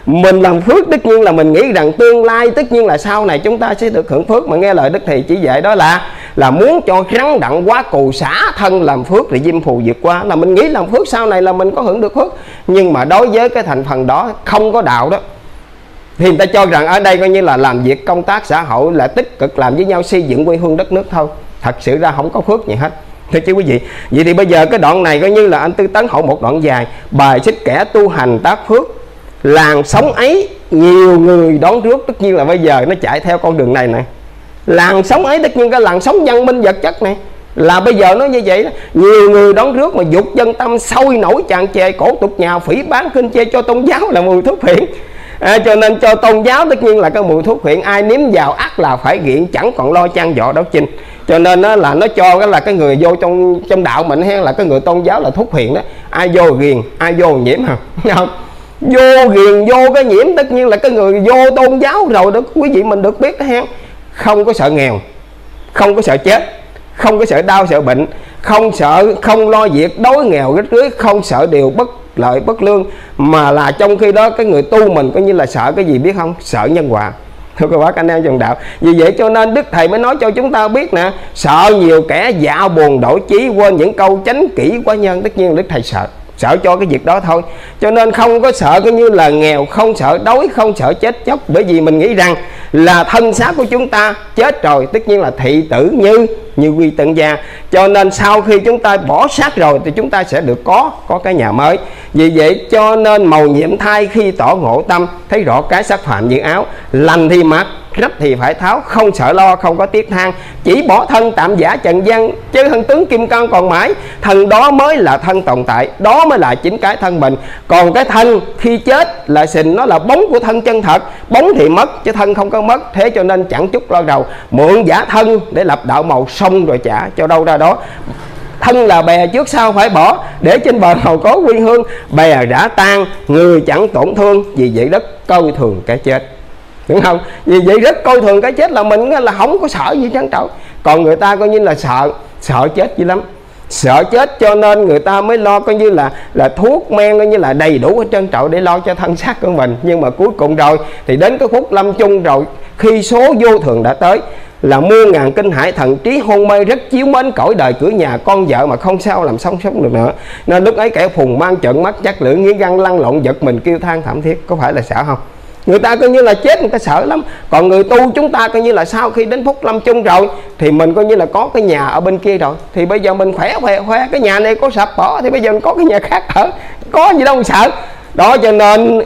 Mình làm phước, tất nhiên là mình nghĩ rằng tương lai, tất nhiên là sau này chúng ta sẽ được hưởng phước. Mà nghe lời đức thầy chỉ dạy đó là là muốn cho rắn đặng quá cù xả thân làm phước thì diêm phù vượt qua. Là mình nghĩ làm phước sau này là mình có hưởng được phước. Nhưng mà đối với cái thành phần đó không có đạo đó. Thì người ta cho rằng ở đây coi như là làm việc công tác xã hội là tích cực làm với nhau, xây dựng quê hương đất nước thôi. Thật sự ra không có phước gì hết. Thưa chứ quý vị, vậy thì bây giờ cái đoạn này coi như là anh tư tấn hậu một đoạn dài. Bài xích kẻ tu hành tác phước. Làng sống ấy, nhiều người đón rước. Tất nhiên là bây giờ nó chạy theo con đường này này làng sống ấy tất nhiên cái làng sống văn minh vật chất này. Là bây giờ nó như vậy đó. Nhiều người đón rước mà dục dân tâm sôi nổi tràn trề cổ tục nhà phỉ bán kinh chê cho tôn giáo là mùi thuốc phiện. À, cho nên cho tôn giáo tất nhiên là cái mùi thuốc phiện. Ai nếm vào ắt là phải nghiện chẳng còn lo trang dọ đấu chinh. Cho nên đó là nó cho cái là cái người vô trong trong đạo mình hay là cái người tôn giáo là thuốc phiện đó. Ai vô ghiền ai vô nhiễm hả? Không. Vô ghiền vô cái nhiễm tất nhiên là cái người vô tôn giáo rồi đó quý vị mình được biết đó hen không có sợ nghèo, không có sợ chết, không có sợ đau sợ bệnh, không sợ, không lo việc đối nghèo rách rưới không sợ điều bất lợi bất lương, mà là trong khi đó cái người tu mình coi như là sợ cái gì biết không? Sợ nhân quả. Thưa các bác, anh em trong đạo, vì vậy cho nên đức thầy mới nói cho chúng ta biết nè, sợ nhiều kẻ dạo buồn đổi chí quên những câu chánh kỹ quá nhân, tất nhiên đức thầy sợ sợ cho cái việc đó thôi. Cho nên không có sợ coi như là nghèo, không sợ đói, không sợ chết chóc. Bởi vì mình nghĩ rằng là thân xác của chúng ta chết rồi, tất nhiên là thị tử như như quy tận gia. Cho nên sau khi chúng ta bỏ xác rồi thì chúng ta sẽ được có có cái nhà mới. Vì vậy cho nên màu nhiệm thai khi tỏ ngộ tâm, thấy rõ cái sắc phạm như áo, lành thì mặc rách thì phải tháo, không sợ lo, không có tiếc than chỉ bỏ thân tạm giả trần gian, chứ thân tướng kim cang còn mãi. Thân đó mới là thân tồn tại, đó mới là chính cái thân mình. Còn cái thân khi chết là sình nó là bóng của thân chân thật. Bóng thì mất, chứ thân không có mất. Thế cho nên chẳng chút lo đầu mượn giả thân để lập đạo màu sông rồi trả cho đâu ra đó. Thân là bè trước sau phải bỏ, để trên bờ hầu có quy hương. Bè đã tan, người chẳng tổn thương, vì vậy đất coi thường cái chết đúng không? Vì vậy rất coi thường cái chết là mình là không có sợ gì trắng trọng còn người ta coi như là sợ sợ chết dữ lắm. Sợ chết cho nên người ta mới lo coi như là là thuốc men coi như là đầy đủ ở trân trọng để lo cho thân xác của mình. Nhưng mà cuối cùng rồi, thì đến cái phút lâm chung rồi, khi số vô thường đã tới, là mua ngàn kinh hải thần trí hôn mê rất chiếu mến cõi đời cửa nhà con vợ mà không sao làm sống sống được nữa. Nên lúc ấy kẻ phùng mang trận mắt, chắc lưỡi nghiến răng lăn lộn, giật mình kêu than thảm thiết. Có phải là sợ không? Người ta coi như là chết, người ta sợ lắm. Còn người tu chúng ta coi như là sau khi đến phút lâm chung rồi, thì mình coi như là có cái nhà ở bên kia rồi. Thì bây giờ mình khỏe khỏe khỏe. Cái nhà này có sập bỏ thì bây giờ mình có cái nhà khác ở. Có gì đâu sợ. Đó, cho nên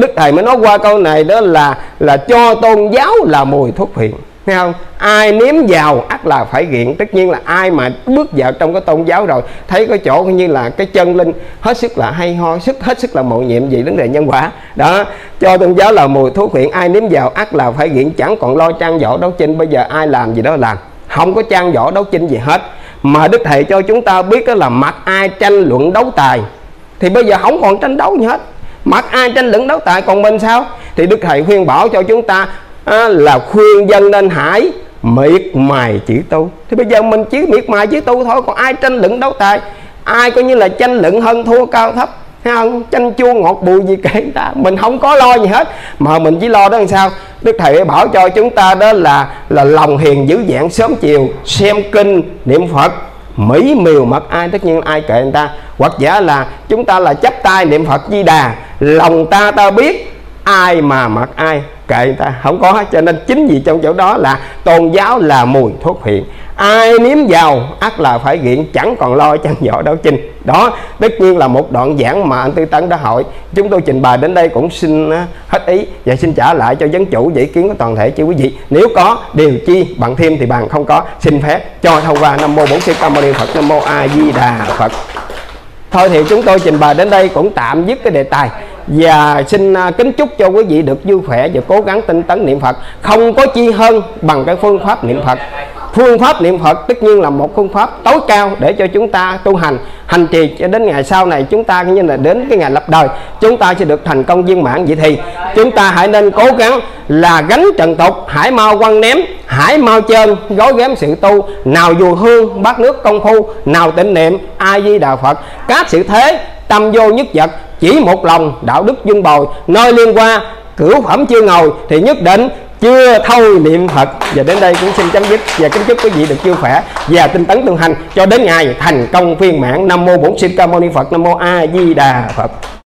đức thầy mới nói qua câu này đó là là cho tôn giáo là mùi thuốc phiện thấy không? Ai nếm vào ắt là phải nghiện. Tất nhiên là ai mà bước vào trong cái tôn giáo rồi, thấy cái chỗ như là cái chân linh, hết sức là hay ho, sức, hết sức là mộ nhiệm gì vấn đề nhân quả. Đó, cho tôn giáo là mùi thuốc phiện ai nếm vào ắt là phải nghiện, chẳng còn lo trang võ đấu chinh, bây giờ ai làm gì đó làm. Không có trang võ đấu chinh gì hết. Mà đức thầy cho chúng ta biết đó là mặc ai tranh luận đấu tài, thì bây giờ không còn tranh đấu gì hết. Mặc ai tranh luận đấu tài, còn mình sao? Thì đức thầy khuyên bảo cho chúng ta à, là khuyên dân nên hãy miệt mài chữ tu. Thì bây giờ mình chỉ miệt mài chữ tu thôi còn ai tranh luận đấu tài? Ai coi như là tranh luận hơn thua cao thấp? Thấy không? Chanh chua ngọt bùi gì kể ta. Mình không có lo gì hết mà mình chỉ lo đó làm sao? Đức thầy bảo cho chúng ta đó là là lòng hiền dữ dạng sớm chiều xem kinh niệm phật mỹ miều mật ai tất nhiên ai kệ người ta. Hoặc giả là chúng ta là chấp tay niệm phật di đà lòng ta ta biết ai mà mặc ai kệ người ta. Không có cho nên chính vì trong chỗ đó là tôn giáo là mùi thuốc phiện. Ai nếm vào, ắt là phải nghiện, chẳng còn lo chân nhỏ đấu chinh. Đó, tất nhiên là một đoạn giảng mà anh tư tấn đã hỏi. Chúng tôi trình bày đến đây cũng xin hết ý. Và xin trả lại cho dân chủ và ý kiến của toàn thể chứ quý vị. Nếu có, điều chi bằng thêm thì bằng. Không có, xin phép. Cho thông qua nam mô bổn sư ca mâu ni phật, nam mô a di đà phật. Thôi thì chúng tôi trình bày đến đây cũng tạm dứt cái đề tài và xin à, kính chúc cho quý vị được vui khỏe và cố gắng tinh tấn niệm Phật. Không có chi hơn bằng cái phương pháp niệm Phật. Phương pháp niệm Phật tất nhiên là một phương pháp tối cao để cho chúng ta tu hành. Hành trì cho đến ngày sau này chúng ta như là đến cái ngày lập đời, chúng ta sẽ được thành công viên mãn. Vậy thì chúng ta hãy nên cố gắng là gánh trần tục, hãy mau quăng ném, hãy mau chơn, gói ghém sự tu. Nào dù hương, bát nước công phu, nào tịnh niệm, a di đà phật. Các sự thế tâm vô nhất vật, chỉ một lòng đạo đức dung bồi. Nơi liên qua cửu phẩm chưa ngồi thì nhất định chưa thâu niệm Phật. Và đến đây cũng xin chấm dứt và kính chúc quý vị được chưa khỏe và tinh tấn tu hành. Cho đến ngày thành công viên mãn, Nam mô Bổn Sư Ca Mâu Ni Phật, Nam mô A Di Đà Phật.